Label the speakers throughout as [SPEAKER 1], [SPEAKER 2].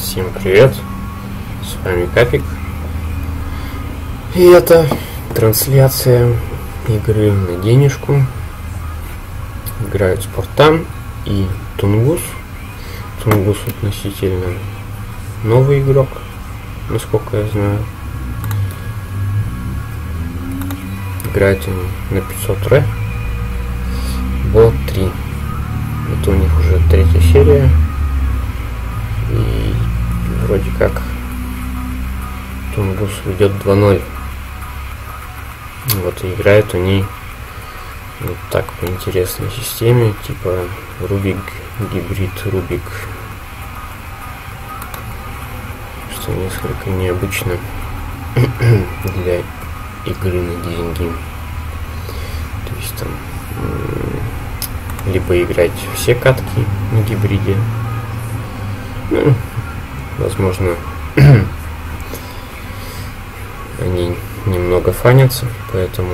[SPEAKER 1] Всем привет, с вами Капик. И это трансляция игры на денежку. Играют Спартан и Тунгус. Тунгус относительно новый игрок, насколько я знаю. Играет он на 500 ре. Бот 3. Это у них уже третья серия. Вроде как Тунгус ведет 2-0. Вот и играют они вот так по интересной системе, типа Рубик, гибрид Рубик. Что несколько необычно для игры на деньги. То есть там либо играть все катки на гибриде, ну, возможно, они немного фанятся, поэтому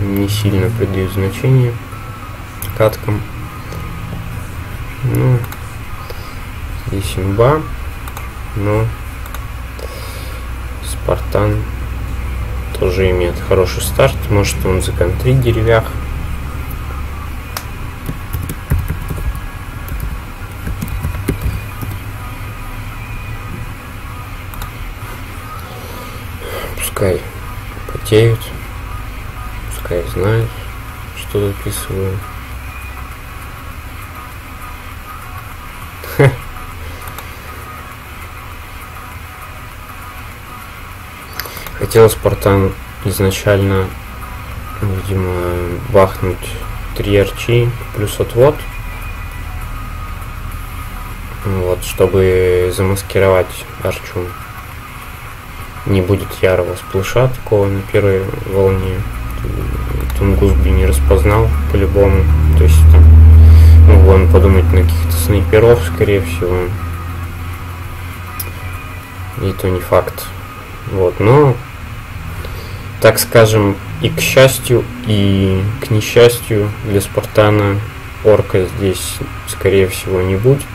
[SPEAKER 1] не сильно придают значение каткам. Ну, здесь имба, но Спартан тоже имеет хороший старт. Может он законтрить деревях. Пускай потеют, пускай знают, что записываю. Хотел Спартан изначально, видимо, бахнуть 3 арчи плюс отвод. Вот, чтобы замаскировать арчу не будет ярого сплэша такого на первой волне. Тунгус бы не распознал по-любому. То есть там бы он подумать на каких-то снайперов, скорее всего. И то не факт. Вот, но так скажем, и к счастью, и к несчастью для Спартана орка здесь, скорее всего, не будет.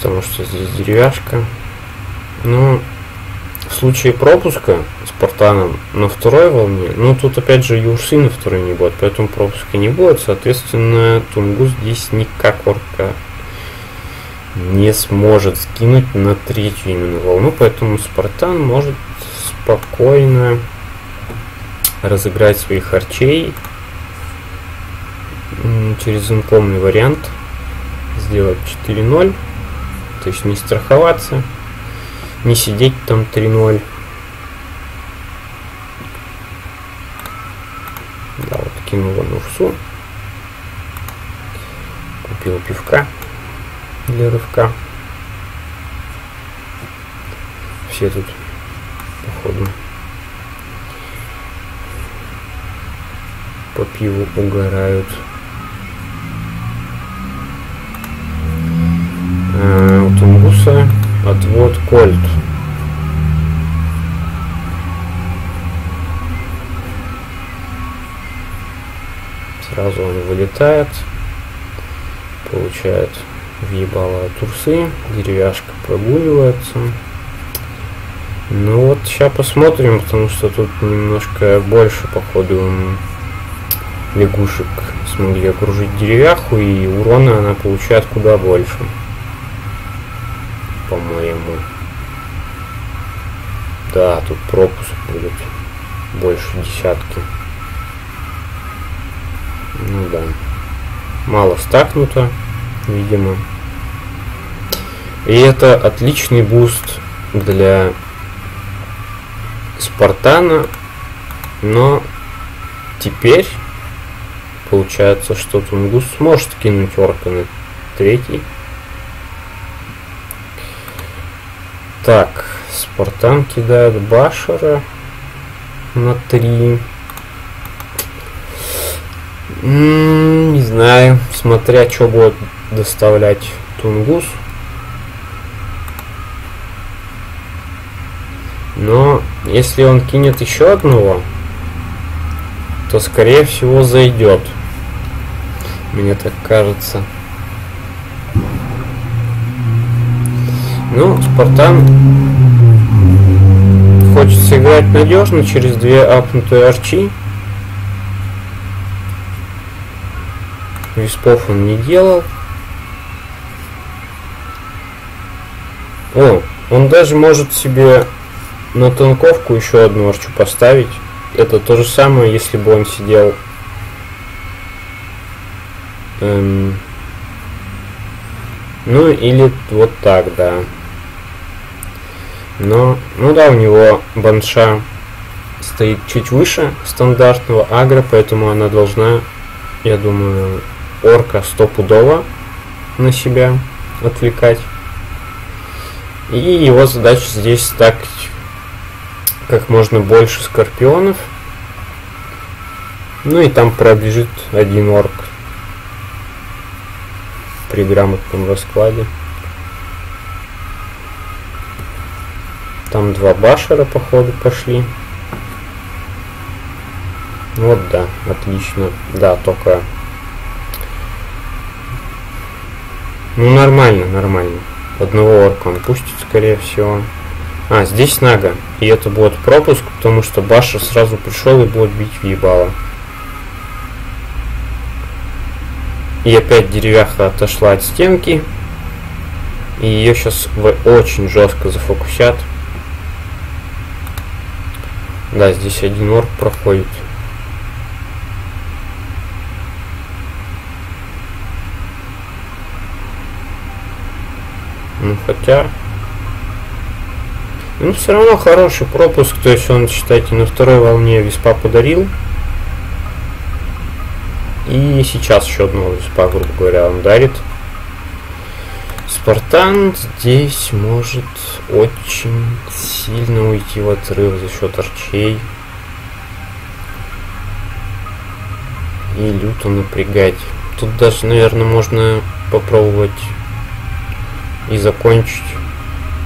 [SPEAKER 1] Потому что здесь деревяшка. Но в случае пропуска Спартаном на второй волне, ну тут опять же Юрсы на второй не будет, поэтому пропуска не будет. Соответственно, Тунгус здесь никак орка не сможет скинуть на третью именно волну, поэтому Спартан может спокойно разыграть своих арчей через инкомный вариант, сделать 4-0. То есть не страховаться, не сидеть там 3-0. Да, вот кинула Нурсу. Купил пивка для рывка. Все тут, походу, по пиву угорают. У Тунгуса отвод кольт. Сразу он вылетает, получает въебало турсы, деревяшка прогуливается. Ну вот, сейчас посмотрим, потому что тут немножко больше, походу, лягушек смогли окружить деревяху, и урона она получает куда больше по-моему. Да, тут пропуск будет больше десятки. Ну да. Мало стакнуто, видимо. И это отличный boost для Спартана. Но теперь получается, что Тунгус сможет кинуть орка на третий. Так, Спартан кидает Башера на 3. не знаю, смотря что будет доставлять Тунгус. Но если он кинет еще одного, то скорее всего зайдет. Мне так кажется. Ну, Спартан хочется играть надежно через две апнутые арчи. Виспов он не делал. О, он даже может себе на танковку еще одну арчу поставить. Это то же самое, если бы он сидел эм, ну или вот так, да. Но, ну да, у него банша стоит чуть выше стандартного агро, поэтому она должна, я думаю, орка стопудово на себя отвлекать. И его задача здесь так как можно больше скорпионов. Ну и там пробежит один орк при грамотном раскладе. Там два башера, походу, пошли. Вот, да, отлично. Да, только... Ну, нормально, нормально. Одного орка он пустит, скорее всего. А, здесь Нага. И это будет пропуск, потому что Башер сразу пришел и будет бить в ебало. И опять деревяха отошла от стенки. И ее сейчас очень жестко зафокусят. Да, здесь один орк проходит. Ну, хотя... Ну, все равно хороший пропуск. То есть он, считайте, на второй волне виспа подарил. И сейчас еще одного виспа, грубо говоря, он дарит. Спартан здесь может очень сильно уйти в отрыв за счет арчей. И люто напрягать. Тут даже, наверное, можно попробовать и закончить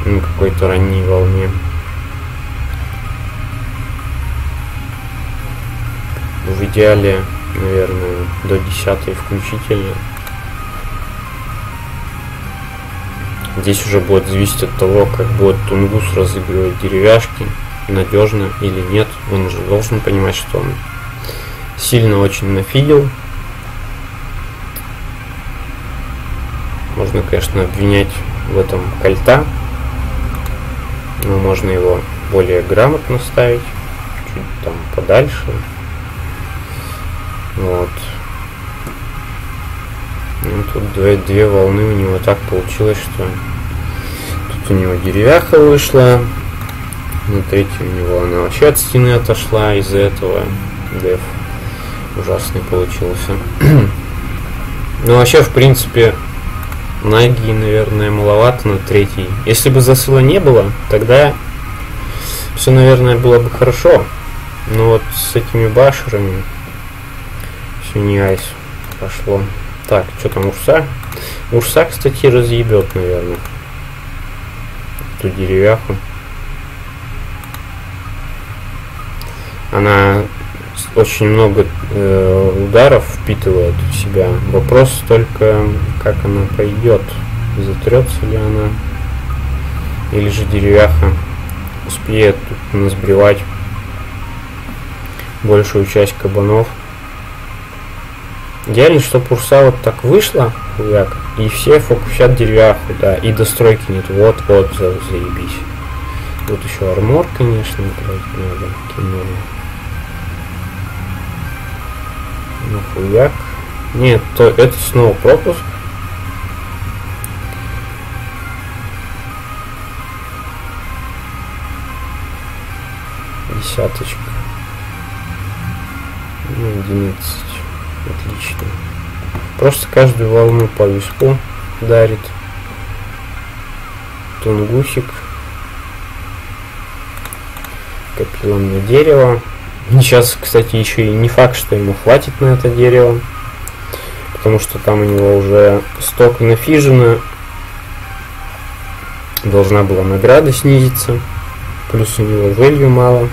[SPEAKER 1] на какой-то ранней волне. В идеале, наверное, до 10 включительно. Здесь уже будет зависеть от того, как будет Тунгус разыгрывать деревяшки, надежно или нет. Он же должен понимать, что он сильно очень нафидел. Можно, конечно, обвинять в этом кольта, но можно его более грамотно ставить, чуть там подальше. Вот. Ну, тут две, две волны у него так получилось, что тут у него деревяха вышла, на третьей у него она вообще от стены отошла, из-за этого деф ужасный получился. ну, вообще, в принципе, Наги, наверное, маловато на третий. Если бы засыла не было, тогда все, наверное, было бы хорошо. Но вот с этими башерами все не айс пошло. Так, что там Урса? Урса, кстати, разъебет, наверное. Эту деревяху. Она очень много э, ударов впитывает в себя. Вопрос только, как она пойдет. Затрется ли она? Или же деревяха успеет тут насбривать большую часть кабанов. Идеально, что пурса вот так вышла, хуяк, и все фокусят деревяху, да, и достройки нет. Вот-вот, за, заебись. Вот еще армор, конечно, брать надо, кинули. Ну, хуяк. Нет, то это снова пропуск. Десяточка. Ну, одиннадцать. Отлично. Просто каждую волну по виску дарит. Тунгусик. На дерево. Сейчас, кстати, еще и не факт, что ему хватит на это дерево. Потому что там у него уже сток нафижено. Должна была награда снизиться. Плюс у него value мало.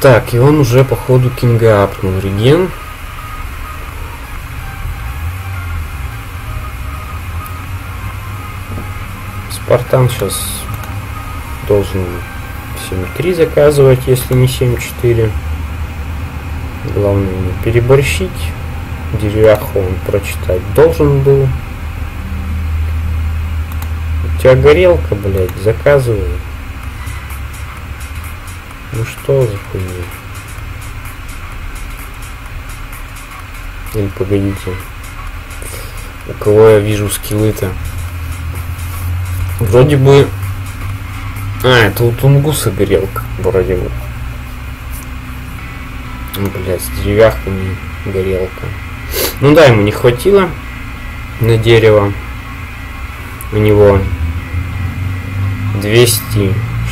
[SPEAKER 1] Так, и он уже походу кинга апнул реген. Спартан сейчас должен 7.3 заказывать, если не 7.4. Главное не переборщить. Деревяху он прочитать должен был. У тебя горелка, блядь, заказывает. Ну что за хуйня? Или погодите. У кого я вижу скиллы-то? Вроде бы... А, это у Тунгуса горелка, вроде бы. Блять, с деревяхами горелка. Ну да, ему не хватило на дерево. У него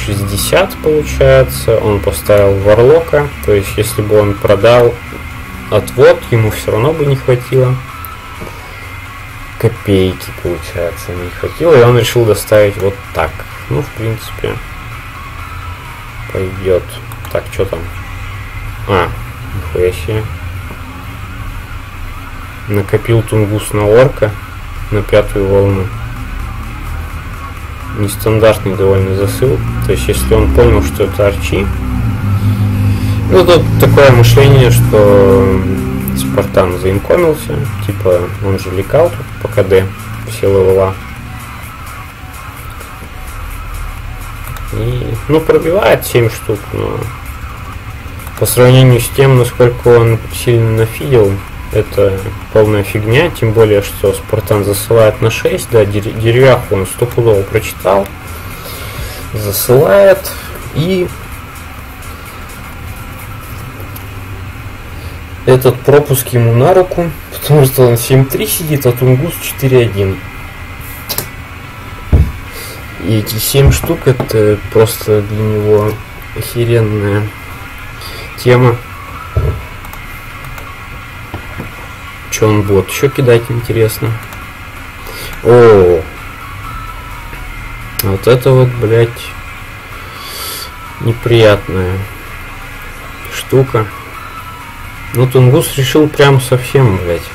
[SPEAKER 1] 260 получается. Он поставил варлока. То есть, если бы он продал отвод, ему все равно бы не хватило. Копейки, получается, не хватило. И он решил доставить вот так. Ну, в принципе, пойдет. Так, что там? А, нихуя себе. Накопил тунгус на орка на пятую волну. Нестандартный довольно засыл. То есть, если он понял, что это арчи, ну, тут такое мышление, что Спартан заинкомился, типа он же лекал тут по КД, все левела. И, ну, пробивает 7 штук, но по сравнению с тем, насколько он сильно нафидел, это полная фигня, тем более, что Спартан засылает на 6, да, деревяху он стопудово прочитал, засылает, и этот пропуск ему на руку, потому что он 7.3 сидит, а Тунгус 4.1. И эти 7 штук это просто для него охеренная тема. Что он будет еще кидать, интересно. О, вот это вот, блядь, неприятная штука. Ну, Тунгус решил прям совсем, блядь,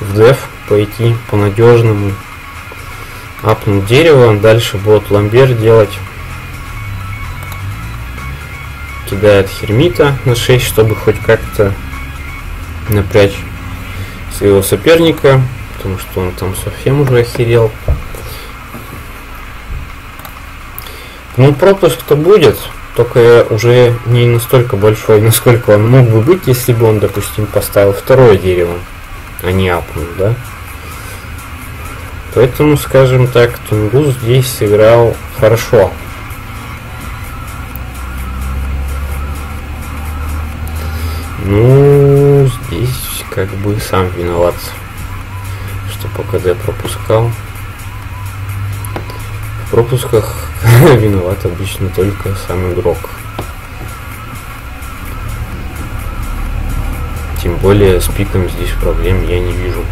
[SPEAKER 1] в деф пойти по-надежному. Апнуть дерево, дальше будет ламбер делать. Кидает хермита на 6, чтобы хоть как-то напрячь своего соперника, потому что он там совсем уже охерел. Ну, пропуск-то будет, только уже не настолько большой, насколько он мог бы быть, если бы он, допустим, поставил второе дерево, а не апнул, да? Поэтому, скажем так, Тунгус здесь сыграл хорошо. Ну, как бы сам виноват, что по КД пропускал. В пропусках виноват обычно только сам игрок. Тем более с пиком здесь проблем я не вижу.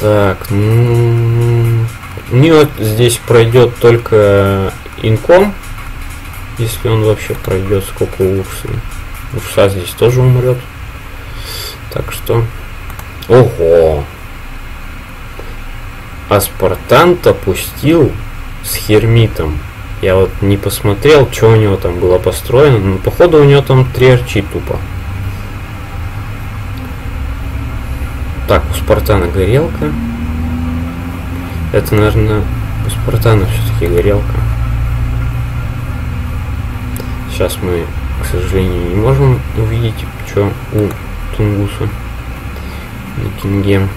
[SPEAKER 1] Так, ну... Него здесь пройдет только инком, если он вообще пройдет, сколько у Урсы. Урса здесь тоже умрет. Так что... Ого! А Спартан-то пустил с Хермитом. Я вот не посмотрел, что у него там было построено, но походу у него там три арчи тупо. Так, у Спартана горелка. Это, наверное, у Спартана все-таки горелка. Сейчас мы, к сожалению, не можем увидеть, что у Тунгуса на кинге.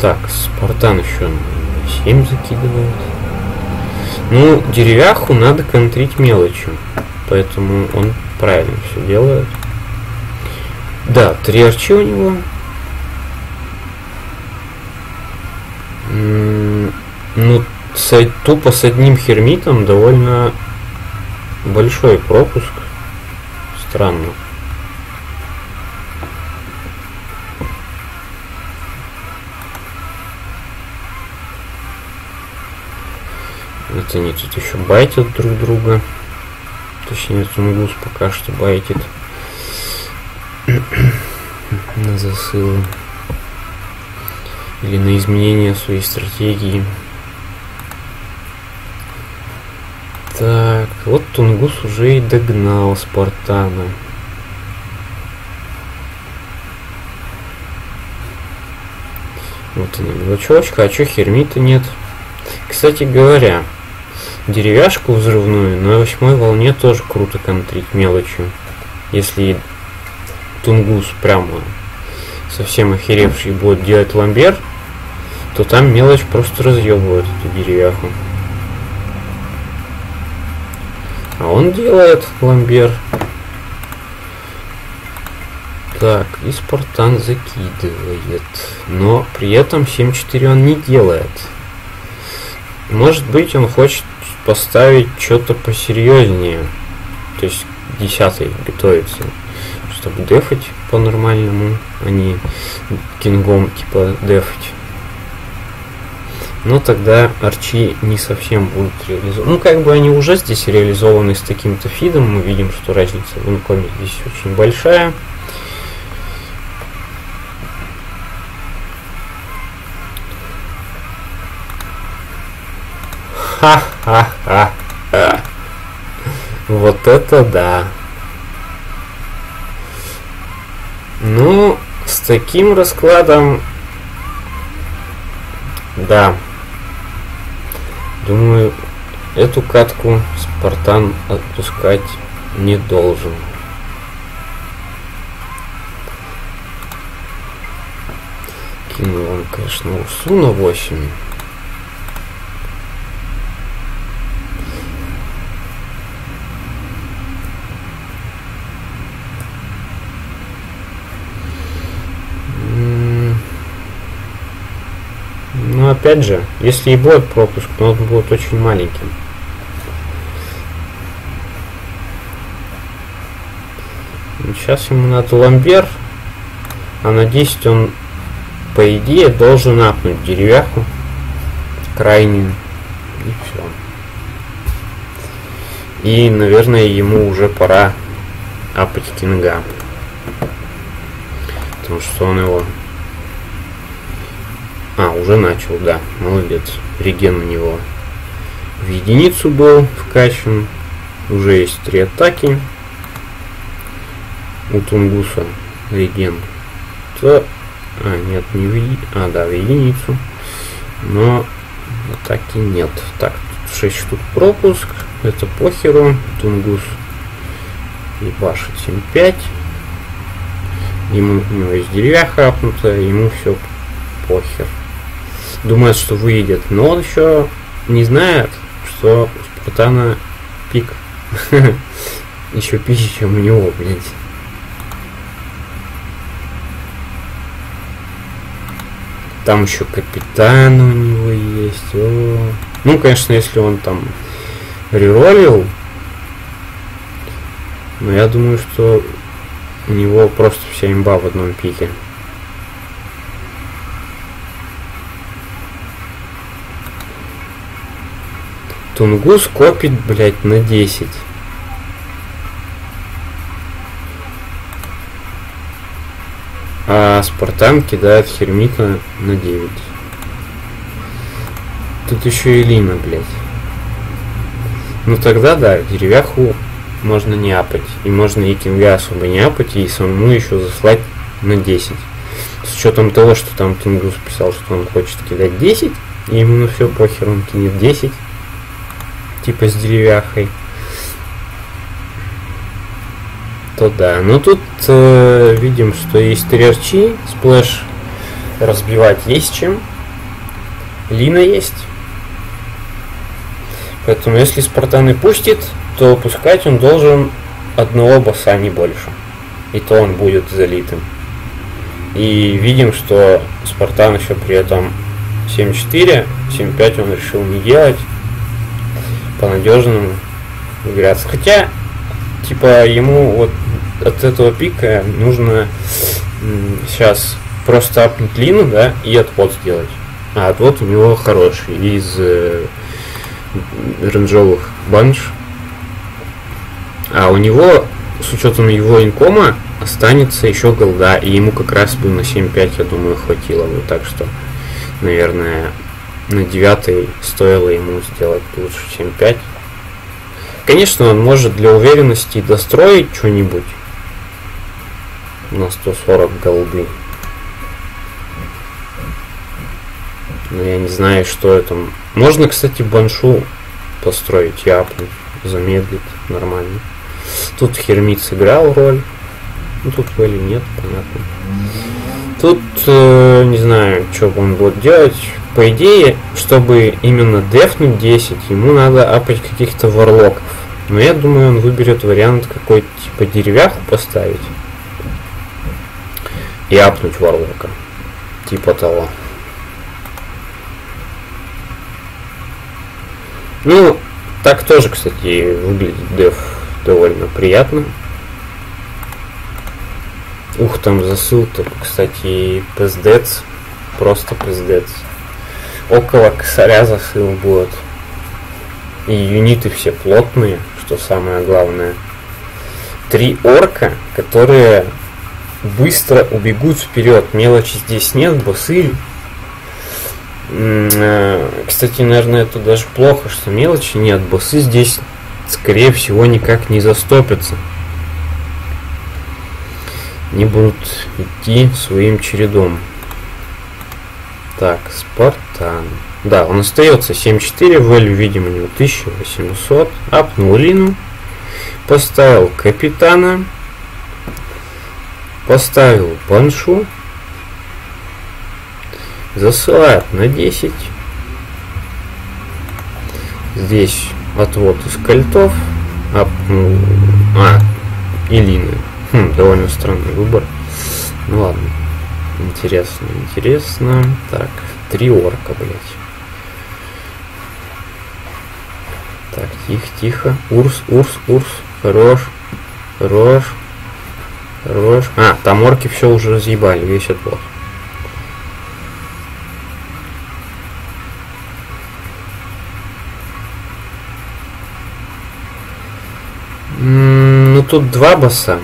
[SPEAKER 1] Так, Спартан еще 7 закидывает. Ну, деревяху надо контрить мелочью. Поэтому он правильно все делает. Да, три арчи у него. Ну, тупо с одним хермитом довольно большой пропуск. Странно. Вот они тут еще байтят друг друга. Точнее, Тунгус пока что байтит на засылы. или на изменение своей стратегии. Так, вот Тунгус уже и догнал Спартана. Вот она, мелочевочка, а чё Хермита нет? Кстати говоря, деревяшку взрывную на восьмой волне тоже круто контрить мелочью. Если Тунгус прямо совсем охеревший будет делать lumber, то там мелочь просто разъебывает эту деревяху. А он делает lumber. Так, и Спартан закидывает. Но при этом 7-4 он не делает. Может быть, он хочет поставить что-то посерьезнее. То есть 10 готовится. Чтобы дефать по-нормальному, а не кингом типа дефать. Но тогда арчи не совсем будут реализованы. Ну, как бы они уже здесь реализованы с таким-то фидом. Мы видим, что разница в инкоме здесь очень большая. Ха-ха-ха. Вот это да. Ну, с таким раскладом, да. Думаю, эту катку Спартан отпускать не должен. Кинул он, конечно, усу на 8. Но опять же, если и будет пропуск, то он будет очень маленьким. Сейчас ему надо ламбер, а на 10 он, по идее, должен апнуть деревяху крайнюю. И все. И, наверное, ему уже пора апать кинга. Потому что он его а, уже начал, да. Молодец. Реген у него в единицу был вкачан. Уже есть три атаки. У Тунгуса реген. То... А, нет, не в еди... А, да, в единицу. Но атаки нет. Так, 6 штук пропуск. Это похеру. Тунгус ебашит 7-5. Ему у него есть деревяха апнутая, ему все похер думает, что выйдет, но он еще не знает, что у Спартана пик. Еще пище, чем у него, блядь. Там еще капитан у него есть. О. Ну, конечно, если он там реролил, но я думаю, что у него просто вся имба в одном пике. Тунгус копит, блядь, на 10. А Спартан кидает Хермита на 9. Тут еще и Лина, блядь. Ну тогда да, деревяху можно не апать. И можно и кинга особо не апать, и самому еще заслать на 10. С учетом того, что там Тунгус писал, что он хочет кидать 10, и ему на все похер, он кинет 10 типа с деревяхой, то да. Но тут э, видим, что есть трерчи, сплэш разбивать есть чем. Лина есть. Поэтому если Спартан и пустит, то пускать он должен одного босса, не больше. И то он будет залитым. И видим, что Спартан еще при этом 7-4, 7-5 он решил не делать по-надежному играться. Хотя, типа, ему вот от этого пика нужно сейчас просто апнуть лину, да, и отвод сделать. А отвод у него хороший из э, рейнджовых банш. А у него, с учетом его инкома, останется еще голда, и ему как раз бы на 7-5, я думаю, хватило бы. Так что наверное, на девятой стоило ему сделать лучше, чем 5. Конечно, он может для уверенности достроить что-нибудь на 140 голды. Но я не знаю, что это. Можно, кстати, баншу построить и апнуть, замедлить нормально. Тут Хермит сыграл роль. Ну, тут Вэлли нет, понятно. Тут, э, не знаю, что он будет делать. По идее, чтобы именно дефнуть 10, ему надо апать каких-то варлоков. Но я думаю, он выберет вариант какой-то типа деревяху поставить. И апнуть варлока. Типа того. Ну, так тоже, кстати, выглядит деф довольно приятно. Ух, там засыл-то, кстати, пиздец. Просто пиздец. Около косаря засыл будет. И юниты все плотные, что самое главное. Три орка, которые быстро убегут вперед. Мелочи здесь нет, боссы. Э, кстати, наверное, это даже плохо, что мелочи нет. Боссы здесь, скорее всего, никак не застопятся не будут идти своим чередом. Так, Спартан. Да, он остается 7-4, value, видимо, у него 1800. Апнул Лину. Поставил капитана. Поставил паншу. Засылает на 10. Здесь отвод из кольтов. Апнул... А, Илины. Хм, довольно странный выбор. Ну ладно. Интересно, интересно. Так, три орка, блять. Так, тихо, тихо. Урс, Урс, Урс. Хорош. Хорош. Хорош. А, там орки все уже разъебали, весь отвод. Ну тут два босса.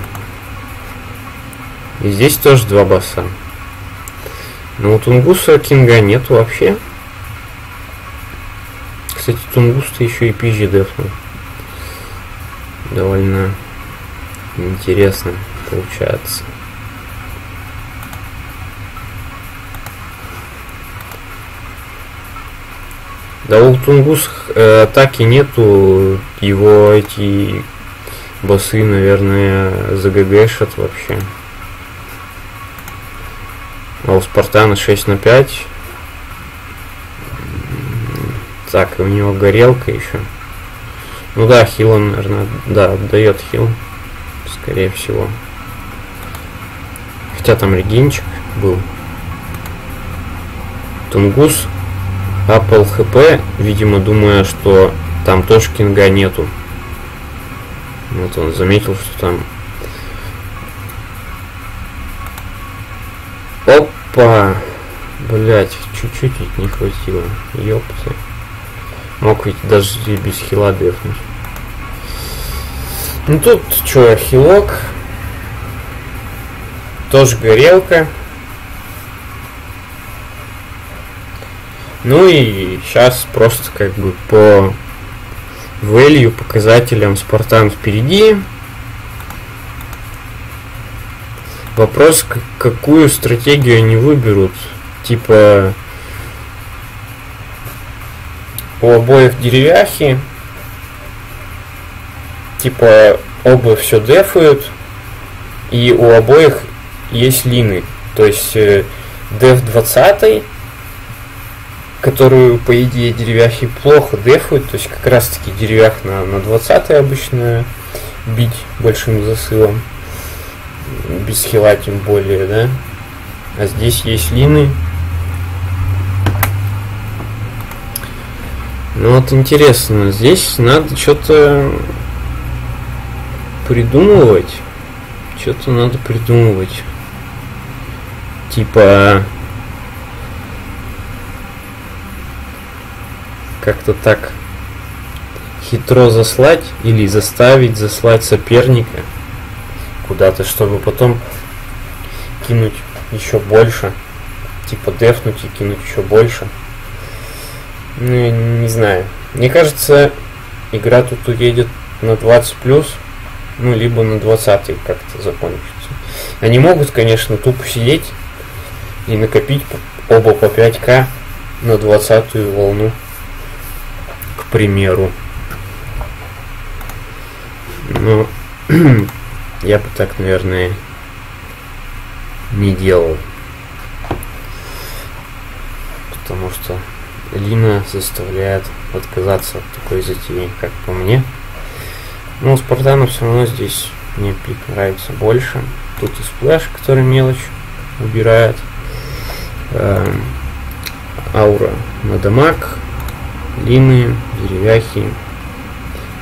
[SPEAKER 1] И здесь тоже два босса. Но у Тунгуса Кинга нет вообще. Кстати, Тунгус-то еще и пизжи дефнул. Довольно интересно получается. Да у Тунгус э, атаки нету, его эти боссы, наверное, заггшат вообще. А у Спартана 6 на 5. Так, и у него горелка еще. Ну да, хил он, наверное, да, отдает хил. Скорее всего. Хотя там регинчик был. Тунгус апал хп, видимо, думая, что там тоже кинга нету. Вот он заметил, что там Опа! Блять, чуть-чуть ведь не хватило. Ёпты. Мог ведь даже без хила дефнуть. Ну тут что, хилок. Тоже горелка. Ну и сейчас просто как бы по value показателям Спартан впереди. Вопрос, какую стратегию они выберут. Типа у обоих деревяхи. Типа оба все дефают. И у обоих есть лины. То есть э, деф 20 которую, по идее, деревяхи плохо дефают, то есть как раз таки деревях на, на 20 обычно бить большим засылом без хила тем более, да. А здесь есть лины. Ну вот интересно, здесь надо что-то придумывать. Что-то надо придумывать. Типа как-то так хитро заслать или заставить заслать соперника куда-то, чтобы потом кинуть еще больше. типа дефнуть и кинуть еще больше. Ну, не знаю. Мне кажется, игра тут уедет на 20 плюс, ну, либо на 20 как-то закончится. Они могут, конечно, тупо сидеть и накопить оба по 5к на 20 волну, к примеру. Но я бы так, наверное, не делал. Потому что Лина заставляет отказаться от такой затеи, как по мне. Но у Спартана все равно здесь мне pick нравится больше. Тут и splash, который мелочь убирает. Эм, аура на дамаг, лины, деревяхи.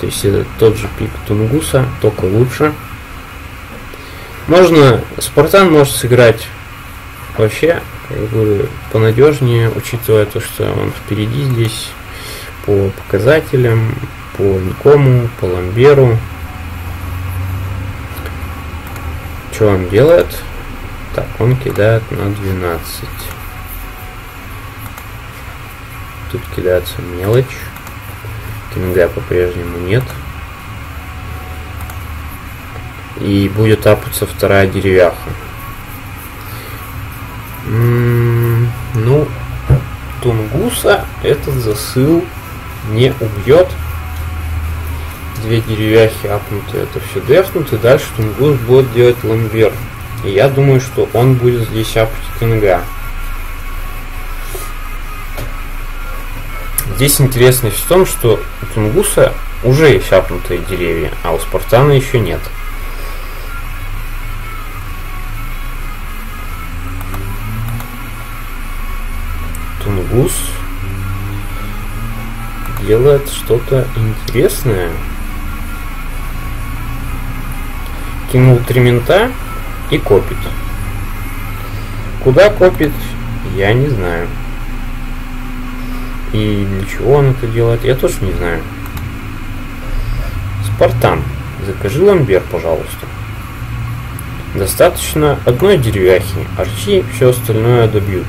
[SPEAKER 1] То есть это тот же pick Тунгуса, только лучше. Можно, Спартан может сыграть вообще как бы понадежнее, учитывая то, что он впереди здесь по показателям, по Никому, по Ламберу. Что он делает? Так, он кидает на 12. Тут кидается мелочь. Кинга по-прежнему нет. И будет апаться вторая деревяха. М-м, ну, Тунгуса этот засыл не убьет. Две деревяхи апнуты, это все дефнут, и дальше Тунгус будет делать ламбер. И я думаю, что он будет здесь апать Кинга. Здесь интересность в том, что у Тунгуса уже есть апнутые деревья, а у Спартана еще нет. Тунгус делает что-то интересное. Кинул три мента и копит. Куда копит, я не знаю. И для чего он это делает, я тоже не знаю. Спартан, закажи ламбер, пожалуйста. Достаточно одной деревяхи, арчи все остальное добьют.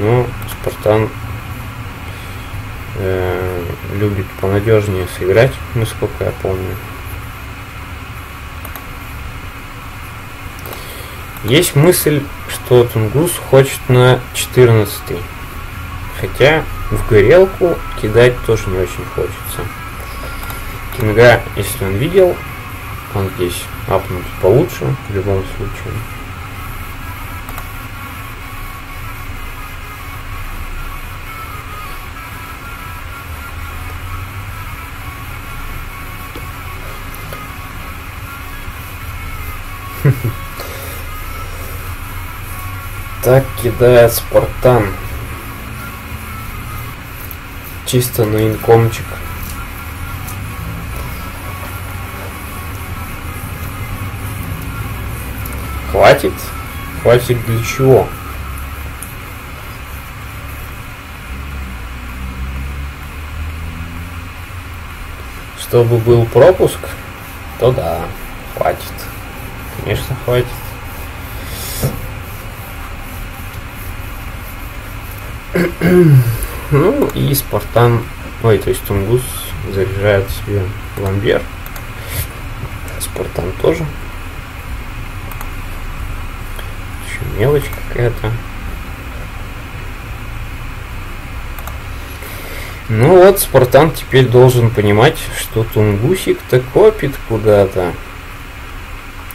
[SPEAKER 1] Ну, Спартан э, любит понадежнее сыграть, насколько я помню. Есть мысль, что Тунгус хочет на 14 Хотя в горелку кидать тоже не очень хочется. Кинга, если он видел, он здесь апнут получше в любом случае. Так кидает Спартан. Чисто на инкомчик. Хватит? Хватит для чего? Чтобы был пропуск, то да, хватит. Конечно, хватит. ну и Спартан, ой, то есть Тунгус заряжает себе ламбер. Спартан тоже. Еще мелочь какая-то. Ну вот, Спартан теперь должен понимать, что Тунгусик-то копит куда-то.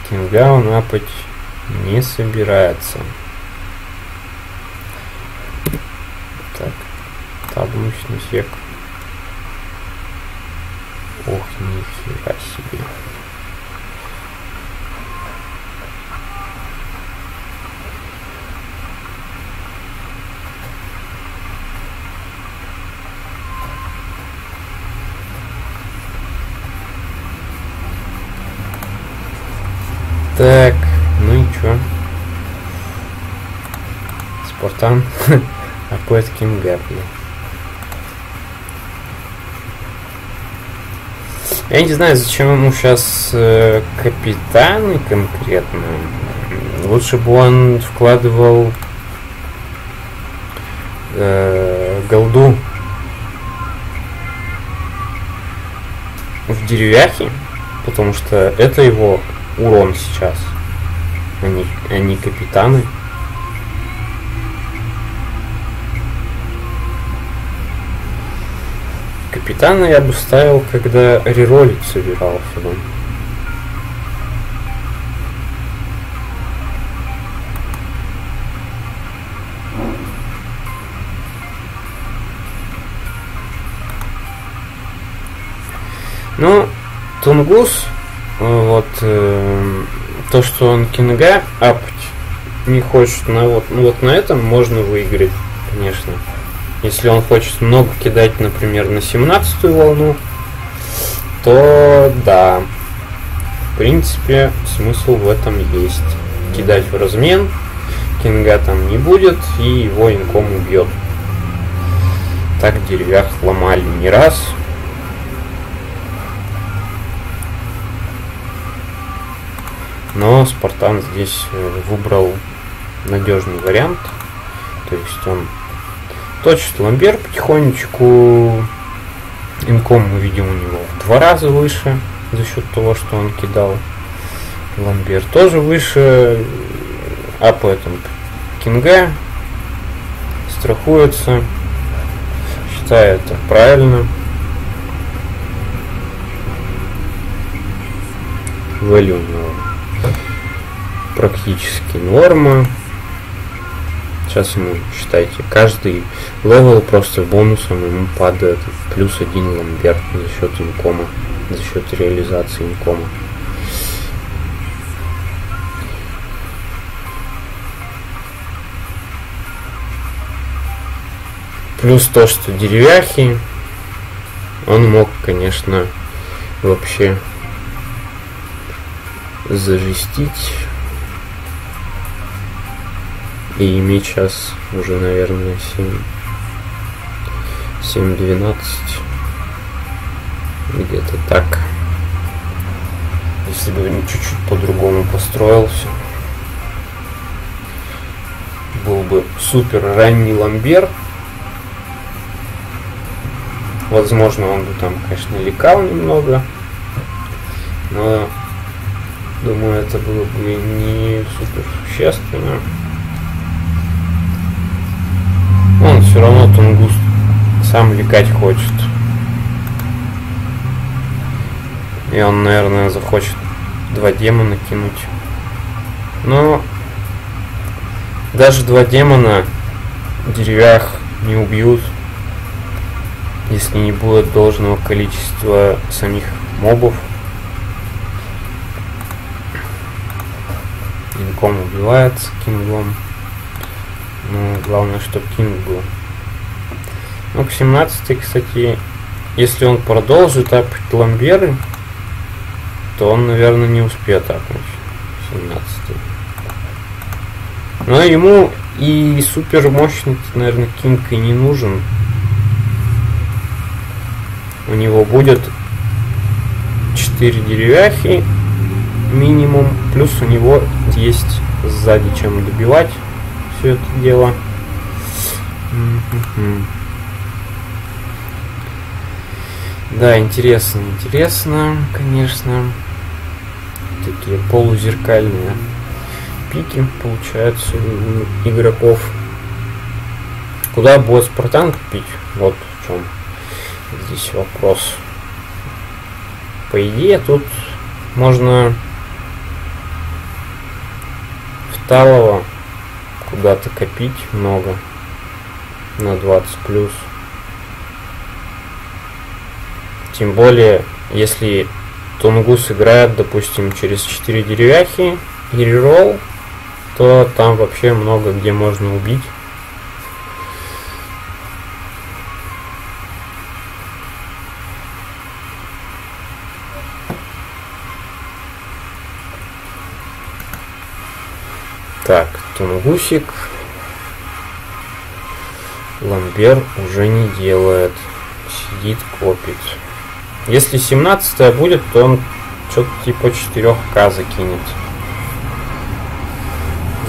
[SPEAKER 1] Кинга он апать не собирается. Табличный сек. Ох, нихера себе. Так, ну и чё? Опять Кинга, блин. Я не знаю, зачем ему сейчас э, капитаны конкретно. Лучше бы он вкладывал э, голду в деревяхи, потому что это его урон сейчас. Они, они капитаны. Капитана я бы ставил, когда реролить собирался бы. Ну, Тунгус, вот э, то, что он кинга апать не хочет, на вот, вот на этом можно выиграть, конечно. Если он хочет много кидать, например, на 17 волну, то да, в принципе, смысл в этом есть. Кидать в размен, кинга там не будет, и его инком убьет. Так деревях ломали не раз. Но Спартан здесь э, выбрал надежный вариант. То есть он точит ламбер потихонечку. Инком мы видим у него в два раза выше за счет того, что он кидал. Ламбер тоже выше. А поэтому Кинга страхуется. Считаю это правильно. Value у него практически норма. Сейчас ему, считайте, каждый level просто бонусом ему падает плюс один lumber за счет income а, за счет реализации income а. Плюс то, что деревяхи, он мог, конечно, вообще зажестить и иметь сейчас уже, наверное, 7... 7-12. Где-то так. Если бы чуть-чуть по-другому построился. Был бы супер ранний ламбер. Возможно, он бы там, конечно, лекал немного. Но думаю, это было бы не супер существенно. Все равно Тунгус сам лекать хочет. И он, наверное, захочет два демона кинуть. Но даже два демона деревях не убьют, если не будет должного количества самих мобов. Инком убивается кингом. Ну, главное, чтобы кинг был. Ну, к 17 кстати, если он продолжит апать ламберы, то он, наверное, не успеет апнуть 17 Но ему и супер мощный, наверное, кинг и не нужен. У него будет 4 деревяхи минимум, плюс у него есть сзади чем добивать все это дело. Да, интересно, интересно, конечно. Такие полузеркальные пики получаются у игроков. Куда будет Спартан купить? Вот в чем здесь вопрос. По идее, тут можно второго куда-то копить много на 20 плюс. Тем более, если Тунгус играет, допустим, через 4 деревяхи и реролл, то там вообще много где можно убить. Так, Тунгусик. Ламбер уже не делает. Сидит, копит. Если 17 будет, то он что-то типа 4К закинет.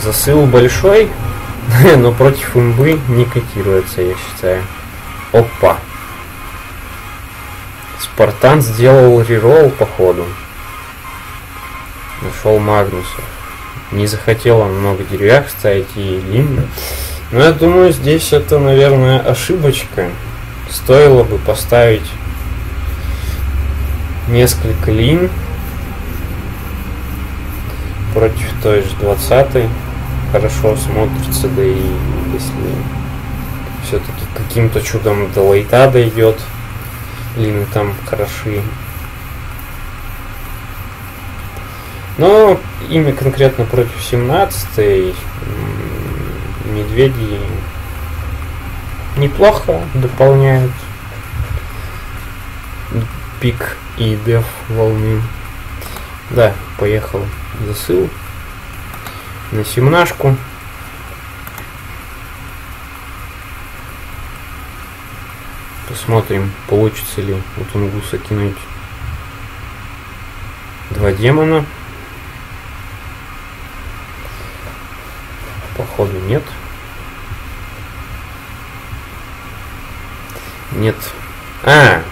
[SPEAKER 1] Засыл большой, но против имбы не котируется, я считаю. Опа. Спартан сделал реролл, походу. Нашел Магнуса. Не захотел он много деревьях ставить и лин. Но я думаю, здесь это, наверное, ошибочка. Стоило бы поставить несколько лин против той же 20 хорошо смотрится, да и если все-таки каким-то чудом до лайта дойдет, лины там хороши. Но имя конкретно против 17 медведи неплохо дополняют пик и деф волны. Да, поехал засыл на семнашку. Посмотрим, получится ли у Тунгуса кинуть два демона. Походу нет. Нет. А,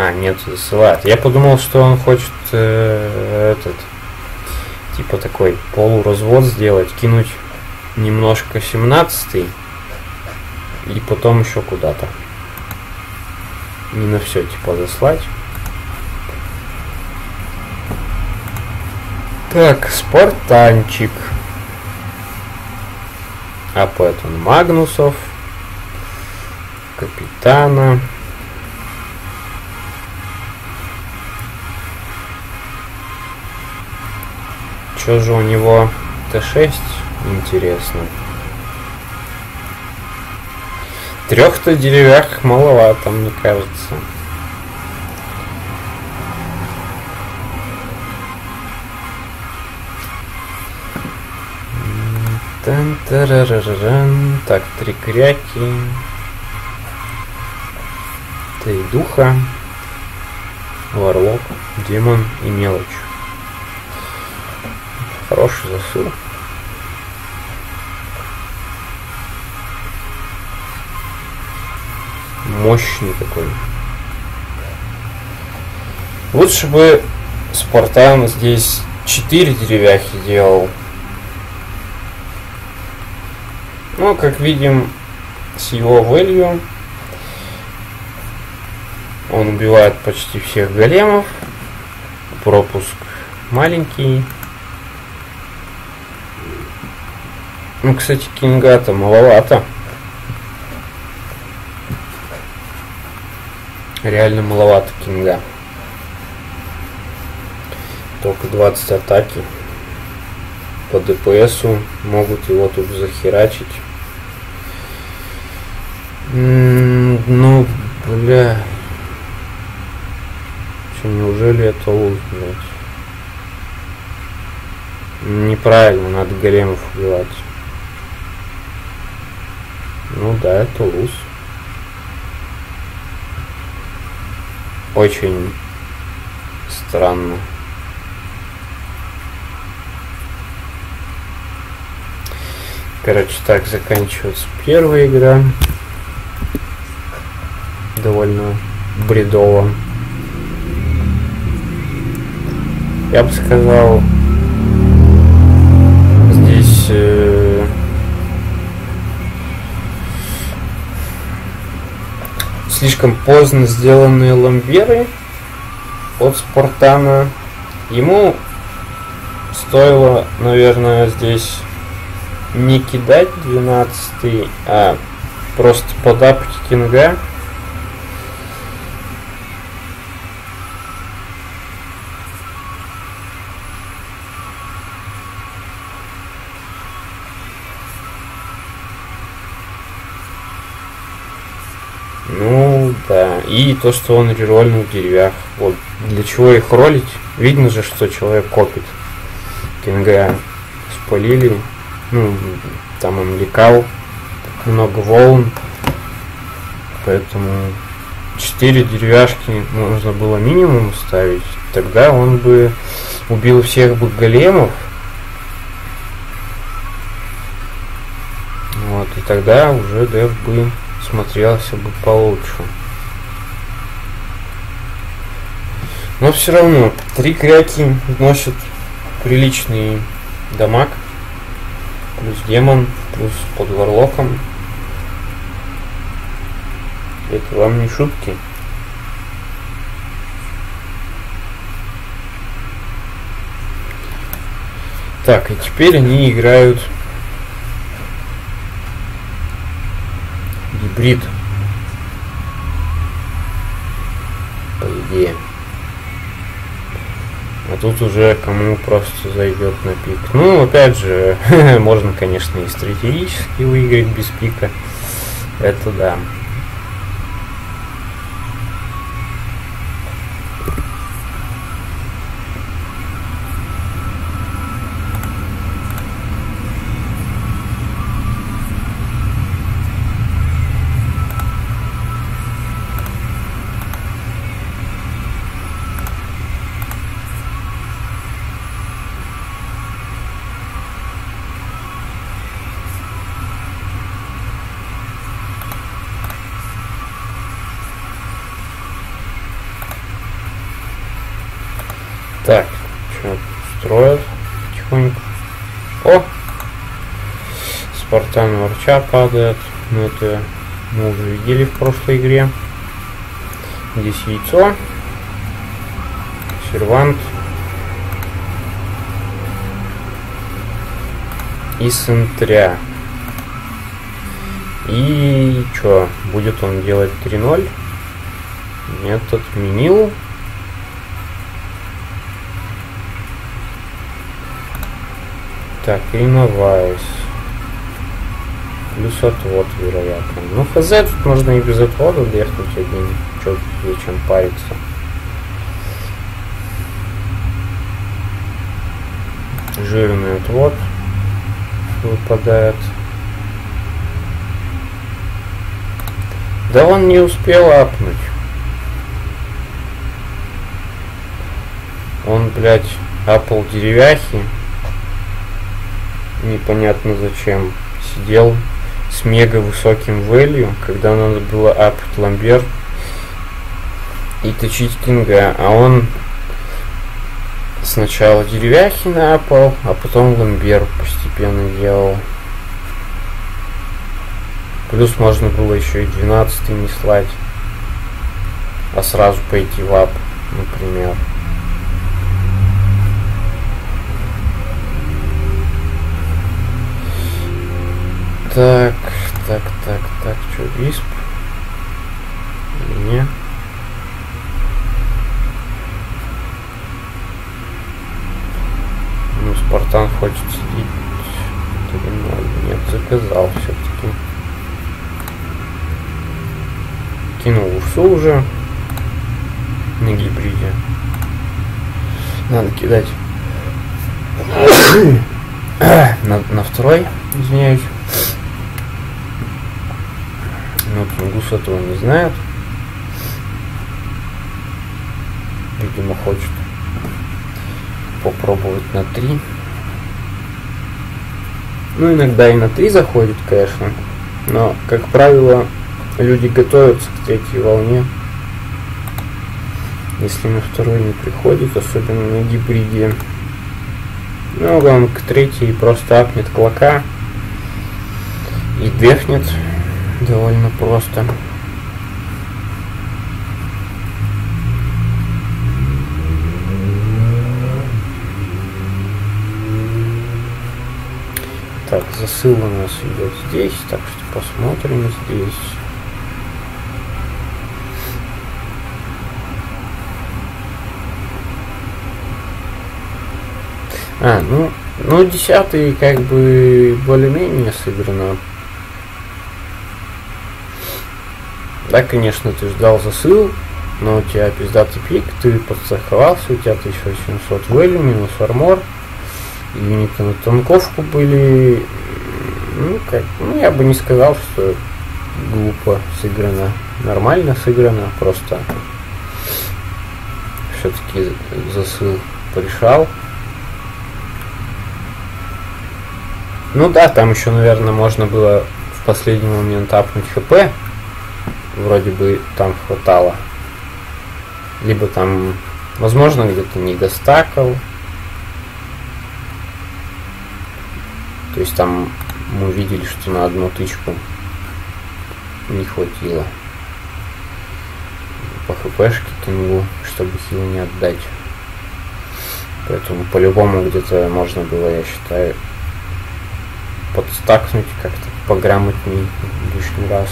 [SPEAKER 1] а, нет, засылает. Я подумал, что он хочет э, этот типа такой полуразвод сделать, кинуть немножко 17 и потом еще куда-то. Не на все типа заслать. Так, спартанчик. А Пэттон Магнусов. Капитана. Что же у него Т6? Интересно. Трех-то деревях маловато, мне кажется. Так, три кряки. Три духа. Варлок, демон и мелочь. Хороший засыл. Мощный такой. Лучше бы Спартан здесь 4 деревяхи делал. Ну, как видим, с его value он убивает почти всех големов. Пропуск маленький. Ну, кстати, кинга-то маловато. Реально маловато кинга. Только 20 атаки. По ДПСу могут его тут захерачить. ну, бля. Че, неужели это лук, блядь? Неправильно, надо големов убивать. Ну да, это луз. Очень странно. Короче, так заканчивается первая игра. Довольно бредово. Я бы сказал, слишком поздно сделанные ламберы от Спартана. Ему стоило, наверное, здесь не кидать 12, а просто подапать кинга То, что он рерольнул в деревях. Вот. Для чего их ролить? Видно же, что человек копит. Кинга спалили. Ну, там он лекал. Много волн. Поэтому 4 деревяшки можно было минимум ставить, тогда он бы убил всех бы големов. Вот, и тогда уже дев бы смотрелся бы получше. Но все равно, три кряки вносят приличный дамаг. Плюс демон, плюс под варлоком. Это вам не шутки. Так, и теперь они играют гибрид. По идее. А тут уже кому просто зайдет на пик. Ну, опять же, можно, конечно, и стратегически выиграть без пика. Это да. Спартан ворча падает. Ну это мы уже видели в прошлой игре. Здесь яйцо. Сервант. И сентря. И что, будет он делать 3-0? Нет, отменил. Так, Innovice. Плюс отвод, вероятно. Ну, хз, тут можно и без отвода дехнуть один. Чё, зачем париться? Жирный отвод выпадает. Да он не успел апнуть. Он, блядь, апл деревяхи непонятно зачем. Сидел с мега высоким value, когда надо было апать ламбер и точить кинга, а он сначала деревяхи напал, а потом ламбер постепенно делал. Плюс можно было еще и 12 не слать, а сразу пойти в ап, например. Так, так, так, так, что, висп? Не. Ну, Спартан хочет сидеть. Нет, заказал все-таки. Кинул урсу уже на гибриде. Надо кидать на, на второй, извиняюсь. Тунгус этого не знает. Видимо, хочет попробовать на 3. Ну, иногда и на 3 заходит, конечно. Но, как правило, люди готовятся к третьей волне. Если на второй не приходит, особенно на гибриде. Ну, он к третьей просто апнет клока и дехнет довольно просто. Так, засыл у нас идет здесь, так что посмотрим здесь. А, ну, ну, десятый как бы более-менее сыграно. Да, конечно, ты ждал засыл, но у тебя пиздатый пик, ты подстраховался, у тебя 1800 value, минус армор, юниты на танковку были, ну, как, ну, я бы не сказал, что глупо сыграно. нормально сыграно, просто все-таки засыл порешал. Ну да, там еще, наверное, можно было в последний момент апнуть хп. Вроде бы там хватало. Либо там, возможно, где-то не достакал. То есть там мы видели, что на одну тычку не хватило по хпшке кингу, чтобы хил не отдать. Поэтому по-любому где-то можно было, я считаю, подстакнуть как-то пограмотней лишний раз.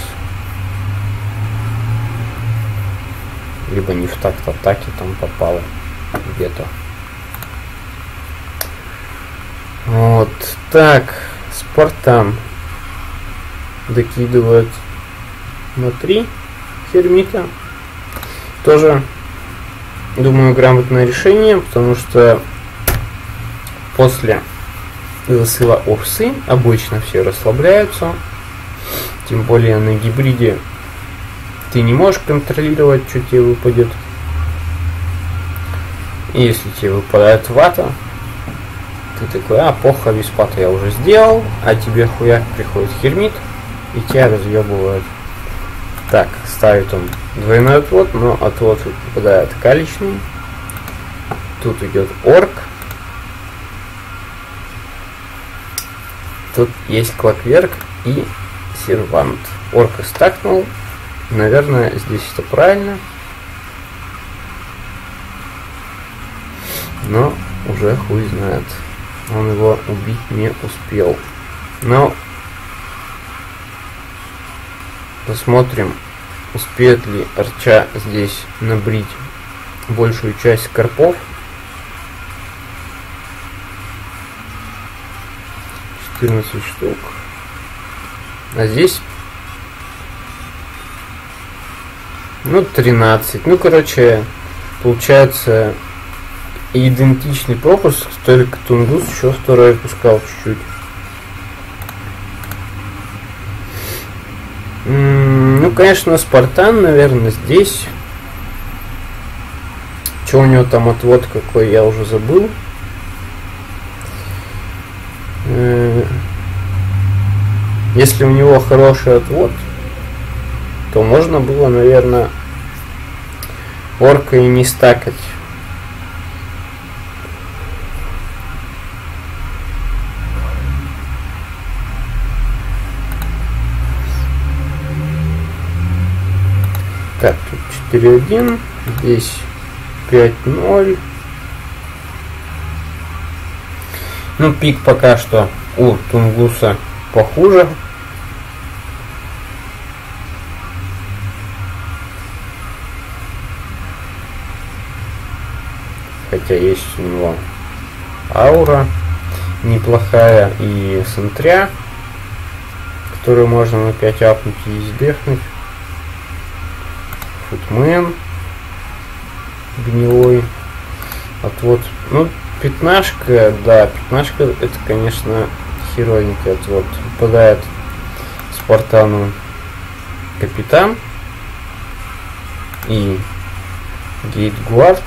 [SPEAKER 1] Либо не в такт атаки там попало где-то. Вот так. Спартан докидывает на 3 Хермита. Тоже, думаю, грамотное решение, потому что после засыла Урсы обычно все расслабляются. Тем более на гибриде ты не можешь контролировать, что тебе выпадет. И если тебе выпадает вата, ты такой, а, похуй, виспата я уже сделал, а тебе хуяк приходит хермит, и тебя разъебывают. Так, ставит он двойной отвод, но отвод попадает каличный. Тут идет орк. Тут есть клокверк и сервант. Орка стакнул. Наверное, здесь это правильно. Но уже хуй знает. Он его убить не успел. Но Посмотрим, успеет ли Арча здесь набрить большую часть карпов. 14 штук. А здесь ну 13. Ну короче, получается идентичный пропуск, только Тунгус еще второй пускал чуть-чуть. Ну, конечно, Спартан, наверное, здесь. Что у него там отвод какой, я уже забыл. Э, если у него хороший отвод, то можно было, наверное, орка и не стакать. Так, тут 4.1, здесь 5.0. Ну, пик пока что у Тунгуса похуже. Хотя есть у него аура неплохая и сентря, которую можно на 5 апнуть и избегнуть. Футмен гнилой. Отвод. Ну, пятнашка, да, пятнашка это, конечно, херовенький отвод. Выпадает Спартану капитан и гейтгуард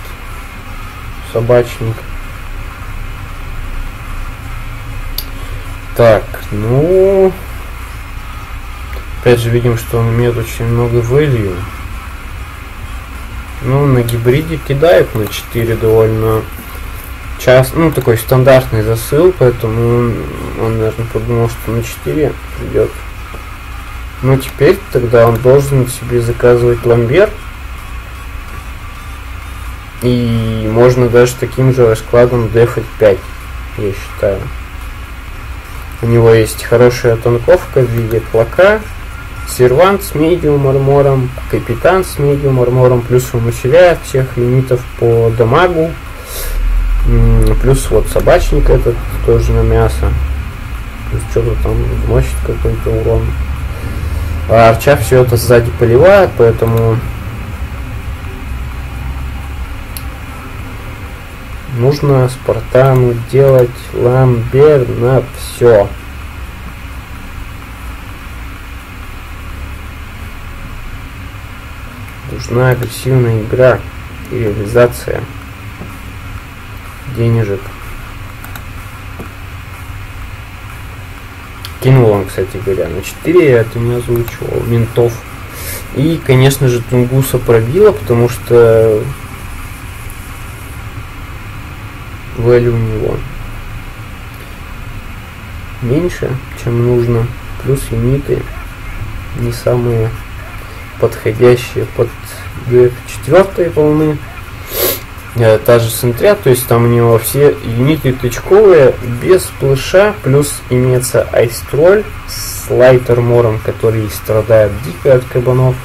[SPEAKER 1] собачник. Так, ну... Опять же видим, что он имеет очень много value. Ну, на гибриде кидает на 4 довольно час, ну, такой стандартный засыл, поэтому он, наверное, подумал, что на 4 придет. Ну, теперь тогда он должен себе заказывать ламбер. И можно даже таким же раскладом дефать 5, я считаю. У него есть хорошая тонковка в виде клока, Сервант с медиум армором, капитан с медиум армором, плюс он усиляет всех лимитов по дамагу. Плюс вот собачник этот тоже на мясо. Плюс что-то там вносит какой-то урон. А арча все это сзади поливает, поэтому нужно Спартану делать ламбер на все. нужна агрессивная игра и реализация денежек. Кинул он, кстати говоря, на 4 я это не озвучивал, ментов. И, конечно же, Тунгуса пробила, потому что value у него меньше, чем нужно. Плюс юниты не самые подходящие под ГФ четвертой волны. Э, та же Сентря, то есть там у него все юниты тычковые, без плыша, плюс имеется айстроль с лайтермором, который страдает дико от кабанов.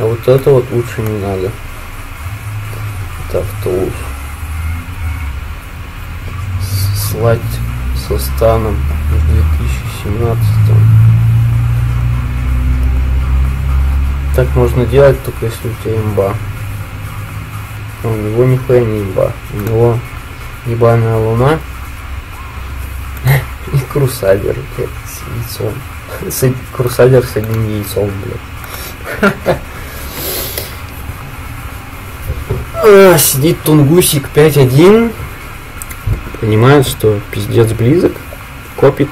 [SPEAKER 1] А вот это вот лучше не надо. Это автоуз. Слать со станом в 2017 Так можно делать только если у тебя имба. А у него нихуя не имба. У него ебаная луна и крусадер, блядь, с яйцом. Крусадер с одним яйцом, блядь. А, сидит Тунгусик 5-1. Понимает, что пиздец близок. Копит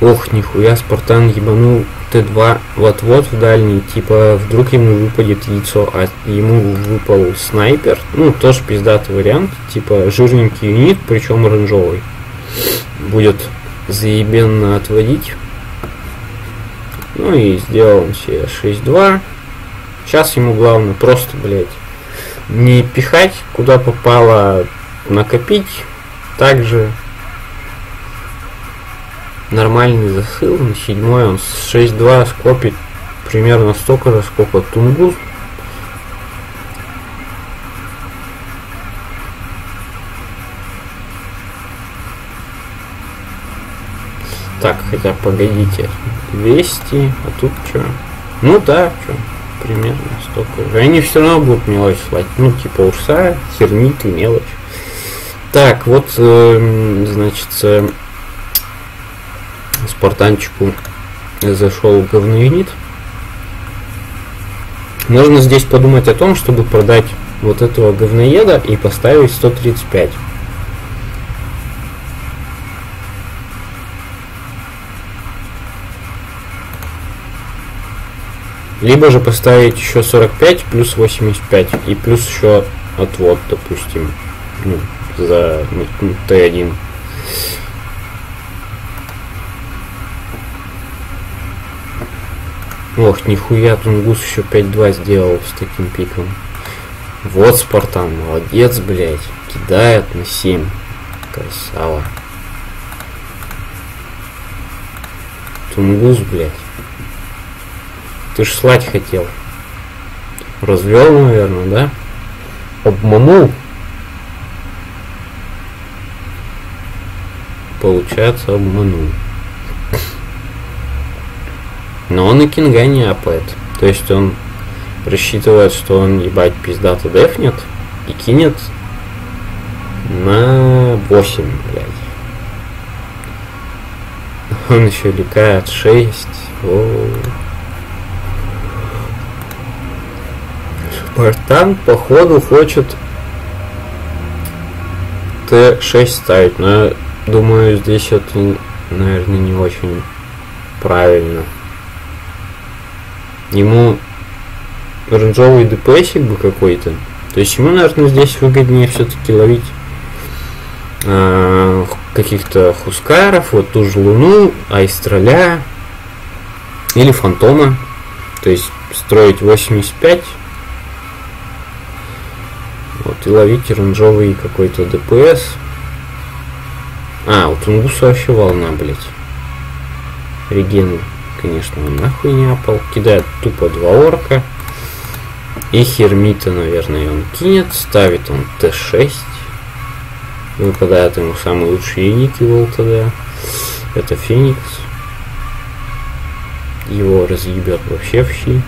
[SPEAKER 1] Ох, нихуя, Спартан ебанул Т2 вот-вот в дальний, типа вдруг ему выпадет яйцо, а ему выпал снайпер, ну тоже пиздатый вариант, типа жирненький юнит, причем оранжевый. Будет заебенно отводить. Ну и сделал он себе 6-2. Сейчас ему главное просто, блядь, не пихать куда попало, накопить. Также нормальный засыл. На седьмой он с 6-2 скопит примерно столько же, сколько Тунгус. Так, хотя погодите, 200, а тут что? Ну да, что, примерно столько же. Они все равно будут мелочь слать. Ну, типа урса, хернит и мелочь. Так, вот, э, значит, э, спартанчику зашел говноюнит. Можно здесь подумать о том, чтобы продать вот этого говноеда и поставить 135. Либо же поставить еще 45 плюс 85 и плюс еще отвод, допустим, ну, за Т1. Ох, нихуя, Тунгус еще 5-2 сделал с таким пиком. Вот Спартан, молодец, блядь. Кидает на 7. Красава. Тунгус, блядь. Ты ж слать хотел. Развел, наверное, да? Обманул. Получается, обманул. Но он и кинга не апает. То есть он рассчитывает, что он, ебать, пиздато дефнет и кинет на 8, блядь. Он еще ликает 6. О. Спартан, походу, хочет Т6 ставить, но я думаю, здесь это, наверное, не очень правильно. Ему оранжевый ДПСик бы какой-то. То есть ему, наверное, здесь выгоднее все-таки ловить э, каких-то хускаров, вот ту же Луну, Айстраля или Фантома. То есть строить 85 вот, и ловить оранжевый какой-то ДПС. А, у Тунгуса вообще волна, блядь. Регену конечно, он нахуй не опал. Кидает тупо два орка. И Хермита, наверное, он кинет. Ставит он Т6. Выпадает ему самый лучший юнит его ЛТД. Это Феникс. Его разъебет вообще в щи.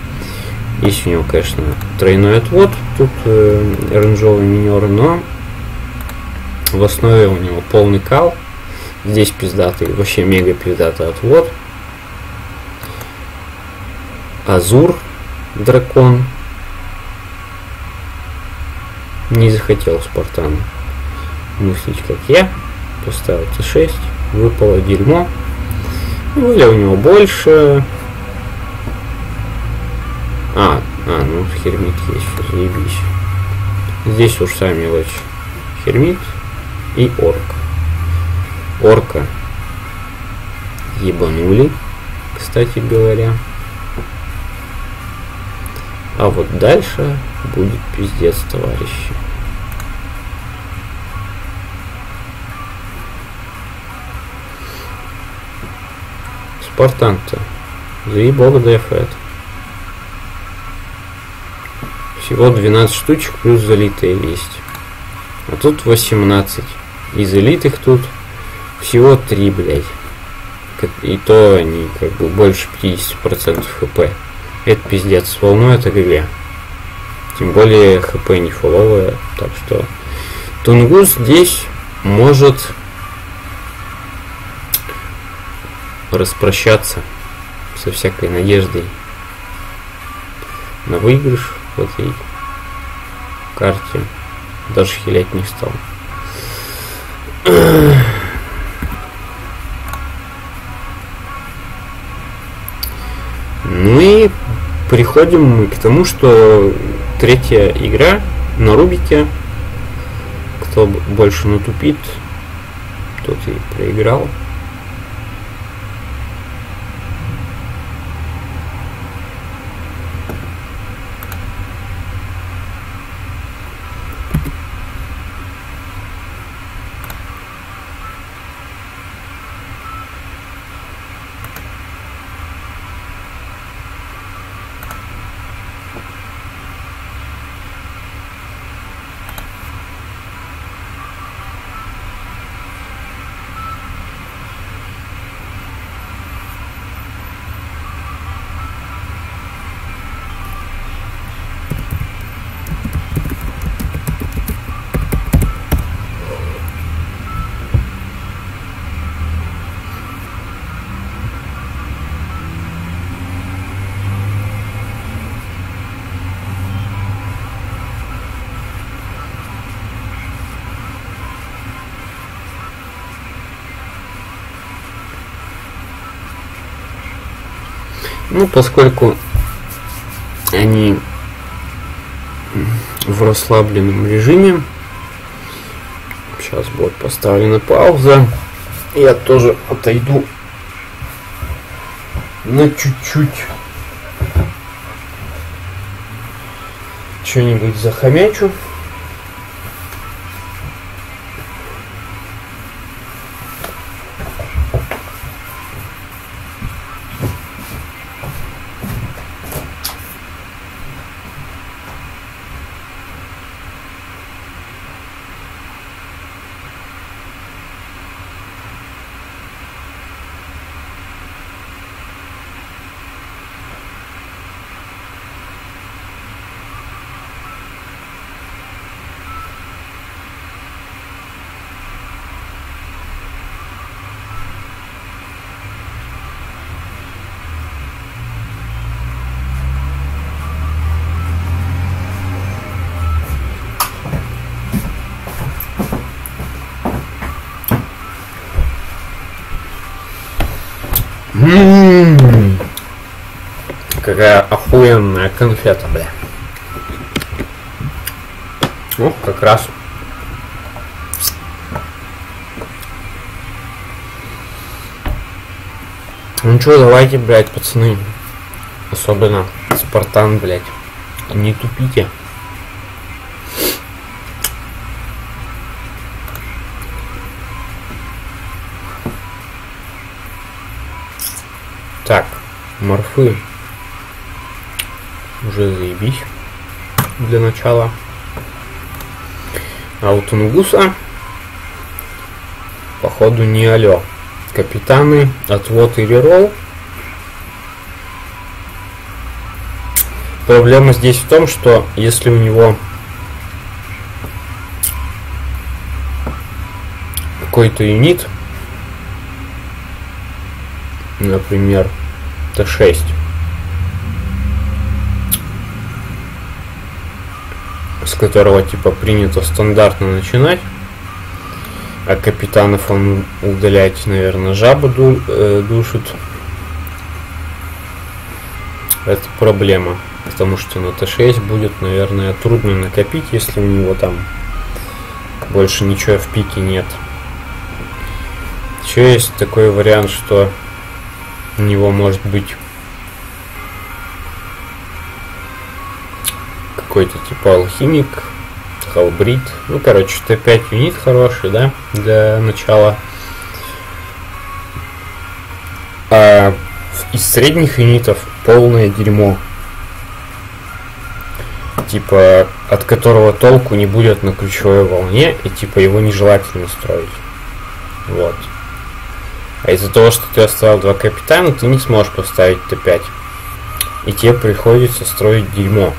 [SPEAKER 1] Есть у него, конечно, тройной отвод. Тут э, оранжевый минер, но В основе у него полный кал. Здесь пиздатый, вообще мега пиздатый отвод. Азур, дракон. Не захотел Спартан мыслить как я. Поставил Т6. Выпало дерьмо. Воля у него больше. А, а, ну хермит есть, заебись. Здесь уж сами мелочь. Хермит и орк. Орка ебанули, кстати говоря. А вот дальше будет пиздец, товарищи. Спартан-то. Заебал ДФ Всего 12 штучек плюс залитые есть. А тут 18. Из элитых тут всего 3, блядь. И то они как бы больше 50% хп. Это пиздец, волнует игре. Тем более хп не фуловая. Так что Тунгус здесь может распрощаться со всякой надеждой на выигрыш этой карте. Даже хилять не стал. Ну и приходим мы к тому, что третья игра на Рубике. Кто больше натупит, тот и проиграл. Ну, поскольку они в расслабленном режиме, сейчас будет поставлена пауза. Я тоже отойду на чуть-чуть. Что-нибудь захомячу. Какая охуенная конфета, бля. Ну, как раз. Ну что, давайте, блядь, пацаны. Особенно Спартан, блядь. Не тупите. Так, морфы заебись для начала. А у Тунгуса походу не алё. Капитаны, отвод и рерол. Проблема здесь в том, что если у него какой-то юнит, например, Т6, которого типа принято стандартно начинать, а капитанов он удалять, наверное, жабу ду, э, душит. Это проблема, потому что на Т6 будет, наверное, трудно накопить, если у него там больше ничего в пике нет. Еще есть такой вариант, что у него может быть какой-то типа алхимик, халбрид. Ну, короче, Т5 юнит хороший, да, для начала. А из средних юнитов полное дерьмо. Типа, от которого толку не будет на ключевой волне, и типа его нежелательно строить. Вот. А из-за того, что ты оставил два капитана, ты не сможешь поставить Т5. И тебе приходится строить дерьмо.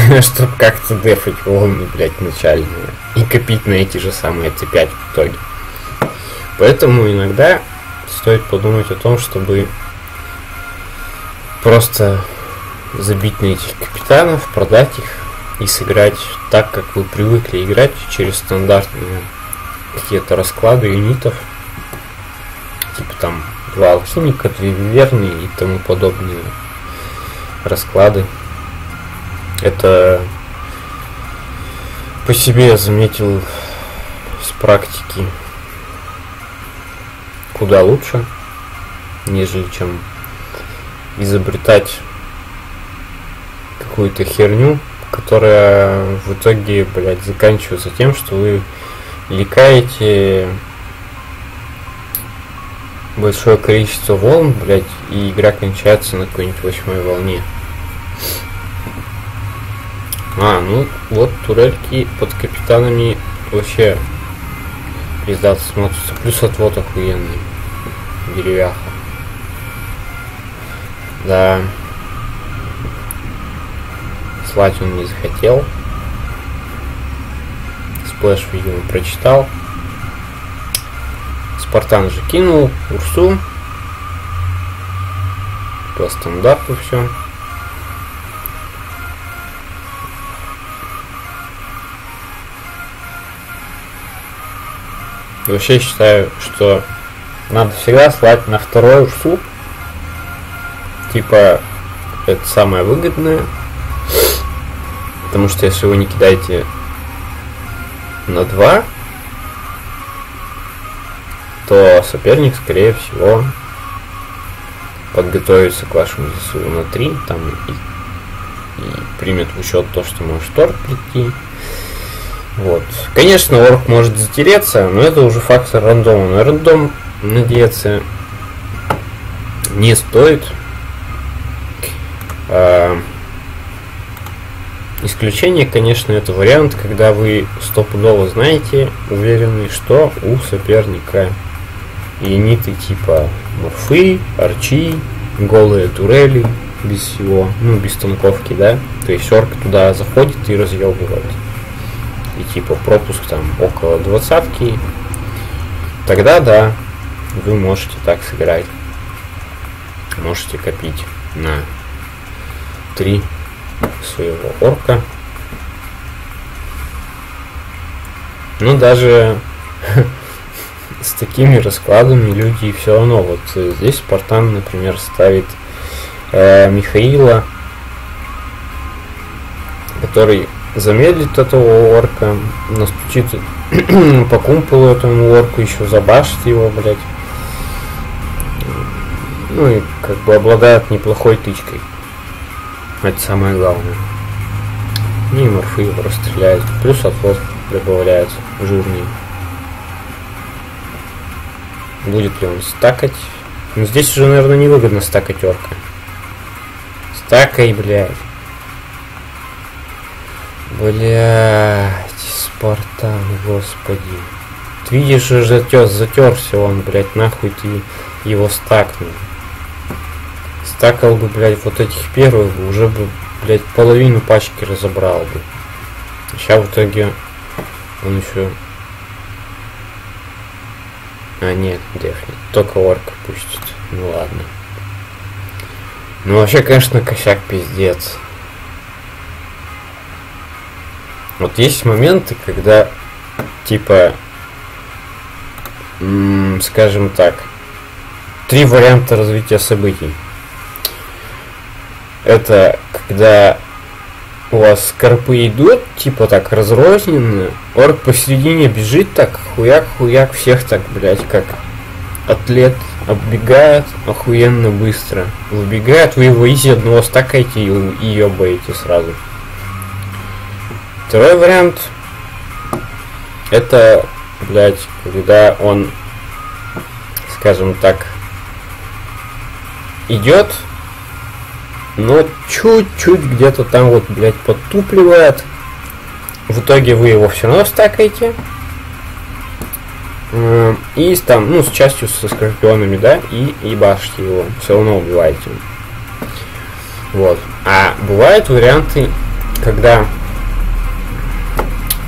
[SPEAKER 1] Чтобы как-то дефать волны, блядь, начальные. И копить на эти же самые Т5 в итоге. Поэтому иногда стоит подумать о том, чтобы просто забить на этих капитанов, продать их и сыграть так, как вы привыкли играть через стандартные какие-то расклады юнитов – типа там два алхимика, две верные и тому подобные расклады. Это по себе я заметил с практики куда лучше, нежели чем изобретать какую-то херню, которая в итоге, блядь, заканчивается тем, что вы ликаете большое количество волн, блядь, и игра кончается на какой-нибудь восьмой волне. А, ну вот турельки под капитанами вообще пиздато смотрится. Плюс отвод охуенный. Деревяха. Да. Слать он не захотел. Сплэш, видимо, прочитал. Спартан же кинул, Урсу. По стандарту все. Вообще считаю, что надо всегда слать на второй урсу. Типа, это самое выгодное. Потому что если вы не кидаете на 2, то соперник, скорее всего, подготовится к вашему ЗСУ на 3 там, и, и примет в учет то, что может торг прийти. Вот. Конечно, орк может затереться, но это уже фактор рандома. На рандом надеяться не стоит. А, исключение, конечно, это вариант, когда вы стопудово знаете, уверены, что у соперника юниты типа морфы, арчи, голые турели, без всего, ну, без танковки, да, то есть орк туда заходит и разъебывает. И типа пропуск там около двадцатки, тогда да, вы можете так сыграть. Можете копить на три своего орка. Ну, даже с такими раскладами люди все равно, вот э, здесь Спартан, например, ставит э, Михаила, который замедлит этого орка, настучит по кумполу этому орку, еще забашит его, блядь. Ну и как бы обладает неплохой тычкой. Это самое главное. И морфы его расстреляют. Плюс отвод добавляется жирный. Будет ли он стакать? Ну здесь уже, наверное, невыгодно стакать орка. Стакай, блядь. Блядь, Спартан, господи. Ты видишь, затер, затерся он, блядь, нахуй ты его стакнул. Стакал бы, блядь, вот этих первых уже бы, блядь, половину пачки разобрал бы. Сейчас в итоге он еще А, нет, дефнет. Только орка пустит. Ну ладно. Ну вообще, конечно, косяк пиздец. Вот есть моменты, когда, типа, скажем так, три варианта развития событий. Это когда у вас скорпы идут, типа так разрозненно, орк посередине бежит так, хуяк-хуяк, всех так, блять, как атлет оббегает охуенно быстро. Выбегает, вы его изи одного стакаете и, и ёбаете сразу. Второй вариант это, блять, когда он, скажем так, идет, но чуть-чуть где-то там вот, блядь, подтупливает. В итоге вы его все равно стакаете. И там, ну, с частью со скорпионами, да, и ебашьте его. Все равно убиваете. Вот. А бывают варианты, когда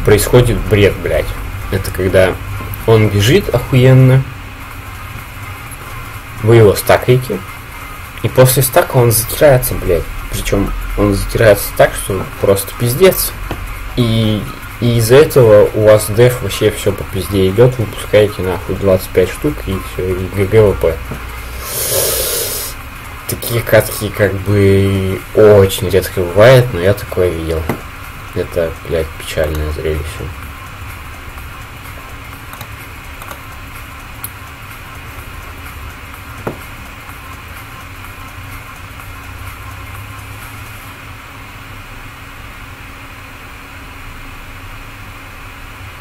[SPEAKER 1] происходит бред, блядь. Это когда он бежит охуенно, вы его стакаете, и после стака он затирается, блядь. Причем он затирается так, что просто пиздец. И, и из-за этого у вас def вообще все по пизде идет, выпускаете нахуй 25 штук и все, и GG WP. Такие катки как бы очень редко бывает, но я такое видел. Это, блядь, печальное зрелище.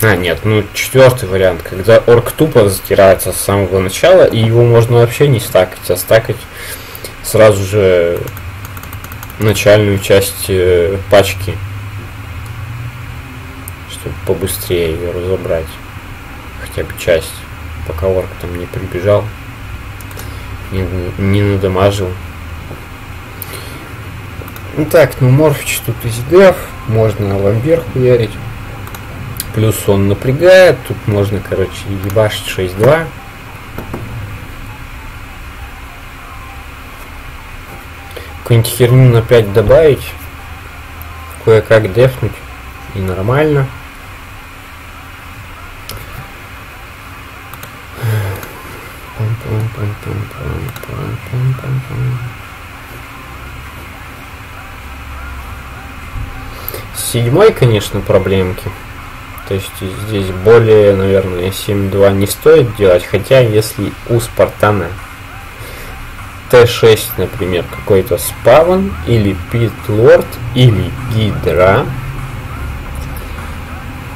[SPEAKER 1] А, нет, ну четвертый вариант, когда орк тупо затирается с самого начала, и его можно вообще не стакать, а стакать сразу же начальную часть э, пачки, чтобы побыстрее ее разобрать, хотя бы часть, пока орк там не прибежал, не, не надамажил. Ну так, ну Морфич тут из деф, можно ламбер хуярить. Плюс он напрягает. Тут можно, короче, ебашить 6-2. Какую-нибудь херню на 5 добавить. Кое-как дефнуть. И нормально. Седьмой, конечно, проблемки. То есть здесь более, наверное, 7.2 не стоит делать, хотя если у Спартана Т6, например, какой-то спавн, или Питлорд, или Гидра,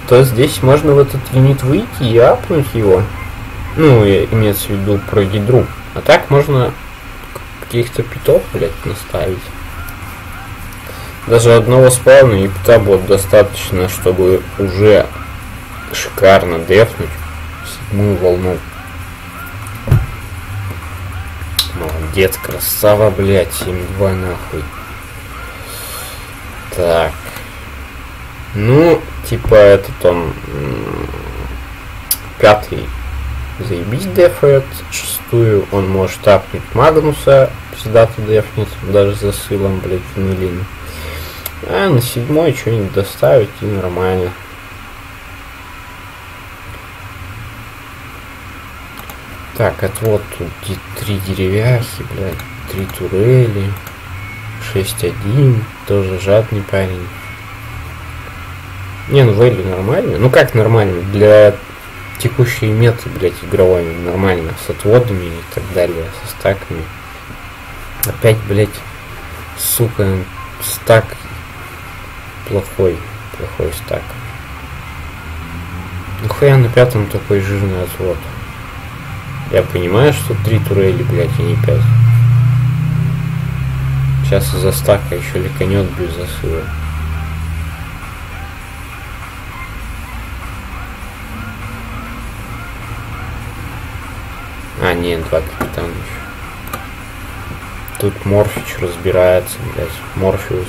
[SPEAKER 1] то здесь можно в этот юнит выйти и апнуть его. Ну, имеется в виду про гидру. А так можно каких-то питов, блядь, наставить. Даже одного спавна и пита будет достаточно, чтобы уже шикарно дефнуть седьмую волну. Молодец, красава, блядь, 7-2 нахуй. Так. Ну, типа этот он пятый заебись дефает, шестую он может тапнуть Магнуса, пиздато дефнет, даже за сылом, блядь, фенилин. А на седьмой что-нибудь доставить и нормально. Так, это вот тут три деревяхи, блядь, три турели, 6-1, тоже жадный парень. Не, ну Вэлли нормально. Ну как нормально? Для текущей меты, блядь, игровой нормально. С отводами и так далее, со стаками. Опять, блядь, сука, стак плохой, плохой стак. Нахуя на пятом такой жирный отвод? Я понимаю, что три турели, блядь, и не пять. Сейчас из-за стака еще леканет без засыва. А, нет, два капитана еще. Тут Морфич разбирается, блядь. Морфеус.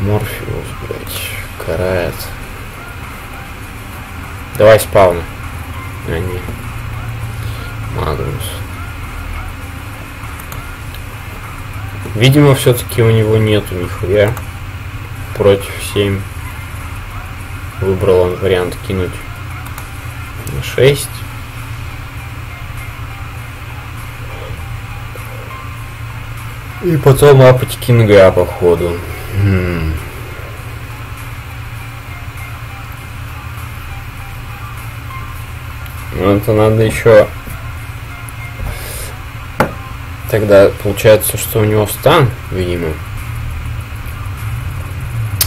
[SPEAKER 1] Морфеус, блядь, карает. Давай спавна. а не Магнус. Видимо, все-таки у него нету нихуя против 7. Выбрал он вариант кинуть на 6. И потом апать кинга походу. Хм. Ну, это надо еще... Тогда получается, что у него стан, видимо.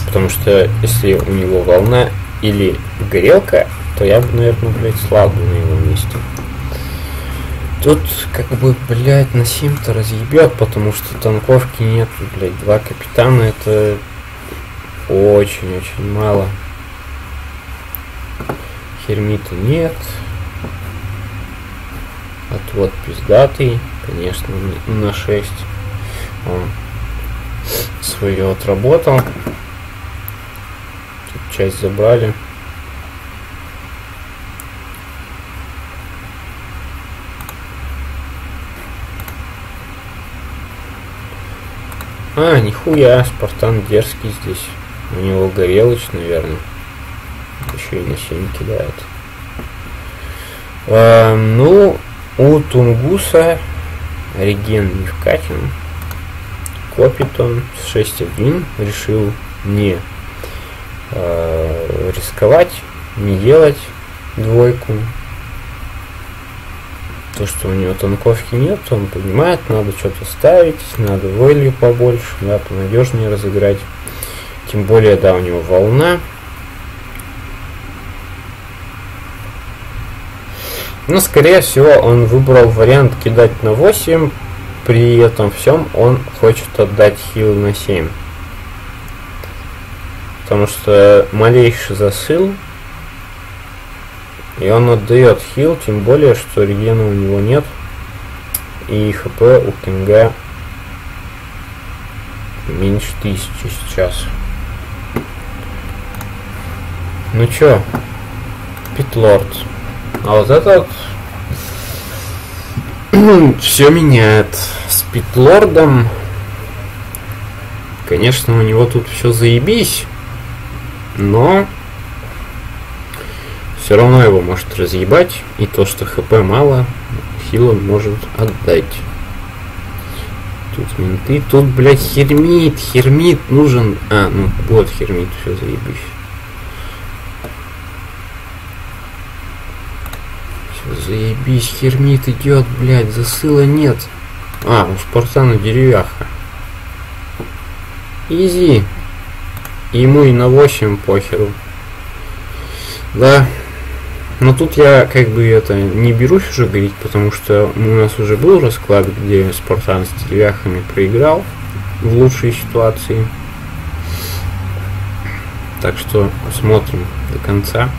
[SPEAKER 1] Потому что если у него волна или горелка, то я бы, наверное, блядь, слал бы на его месте. Тут, как бы, блядь, на 7-то разъебет, потому что танковки нет, блядь, два капитана это очень-очень мало. Хермита нет. Отвод пиздатый, конечно, на 6. Он свое отработал. Тут часть забрали. А, нихуя, Спартан дерзкий здесь. У него горелыч, наверное. Еще и на 7 кидает. А, ну, у Тунгуса реген не вкатен. Копит он с 6.1. Решил не э, рисковать, не делать двойку. То, что у него танковки нет, он понимает, надо что-то ставить, надо волю побольше, да, понадежнее разыграть. Тем более, да, у него волна. Но, скорее всего, он выбрал вариант кидать на 8. При этом всем он хочет отдать хил на 7. Потому что малейший засыл, и он отдает хил, тем более, что регена у него нет. И хп у Кинга меньше тысячи сейчас. Ну чё, Питлорд. А вот этот все меняет. С Питлордом, конечно, у него тут все заебись, но все равно его может разъебать, и то, что хп мало, хил он может отдать. Тут менты, тут, блядь, хермит, хермит нужен. А, ну вот хермит, все заебись. Заебись, хермит идет, блядь, засыла нет. А, у Спартана деревяха. Изи. Ему и на 8 похеру. Да. Но тут я как бы это не берусь уже говорить, потому что у нас уже был расклад, где Спартан с деревяхами проиграл в лучшей ситуации. Так что смотрим до конца.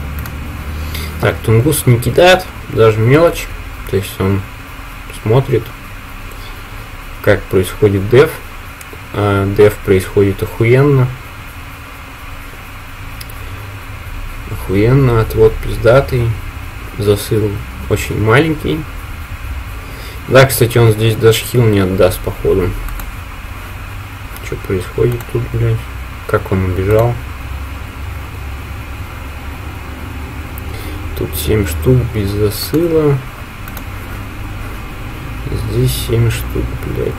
[SPEAKER 1] Так, Тунгус не кидает даже мелочь. То есть он смотрит, как происходит деф. А деф происходит охуенно. Охуенно, отвод пиздатый. Засыл очень маленький. Да, кстати, он здесь даже хил не отдаст, походу. Что происходит тут, блядь? Как он убежал? Тут 7 штук без засыла. Здесь 7 штук, блядь.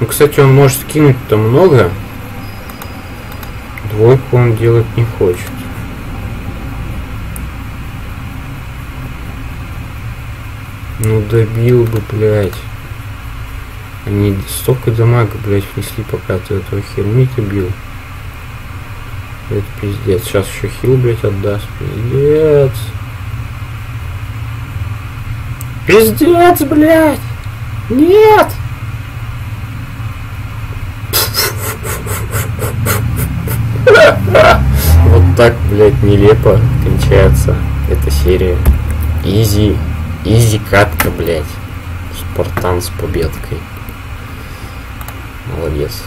[SPEAKER 1] Ну, кстати, он может скинуть там много. Двойку он делать не хочет. Ну добил бы, блядь. Они столько дамага, блядь, внесли, пока ты этого хермита бил. Это пиздец. Сейчас еще хил, блядь, отдаст. Пиздец. Пиздец, блядь. Нет. Вот так, блядь, нелепо кончается эта серия. Изи. Изи катка, блядь. Спартан с победкой. Молодец.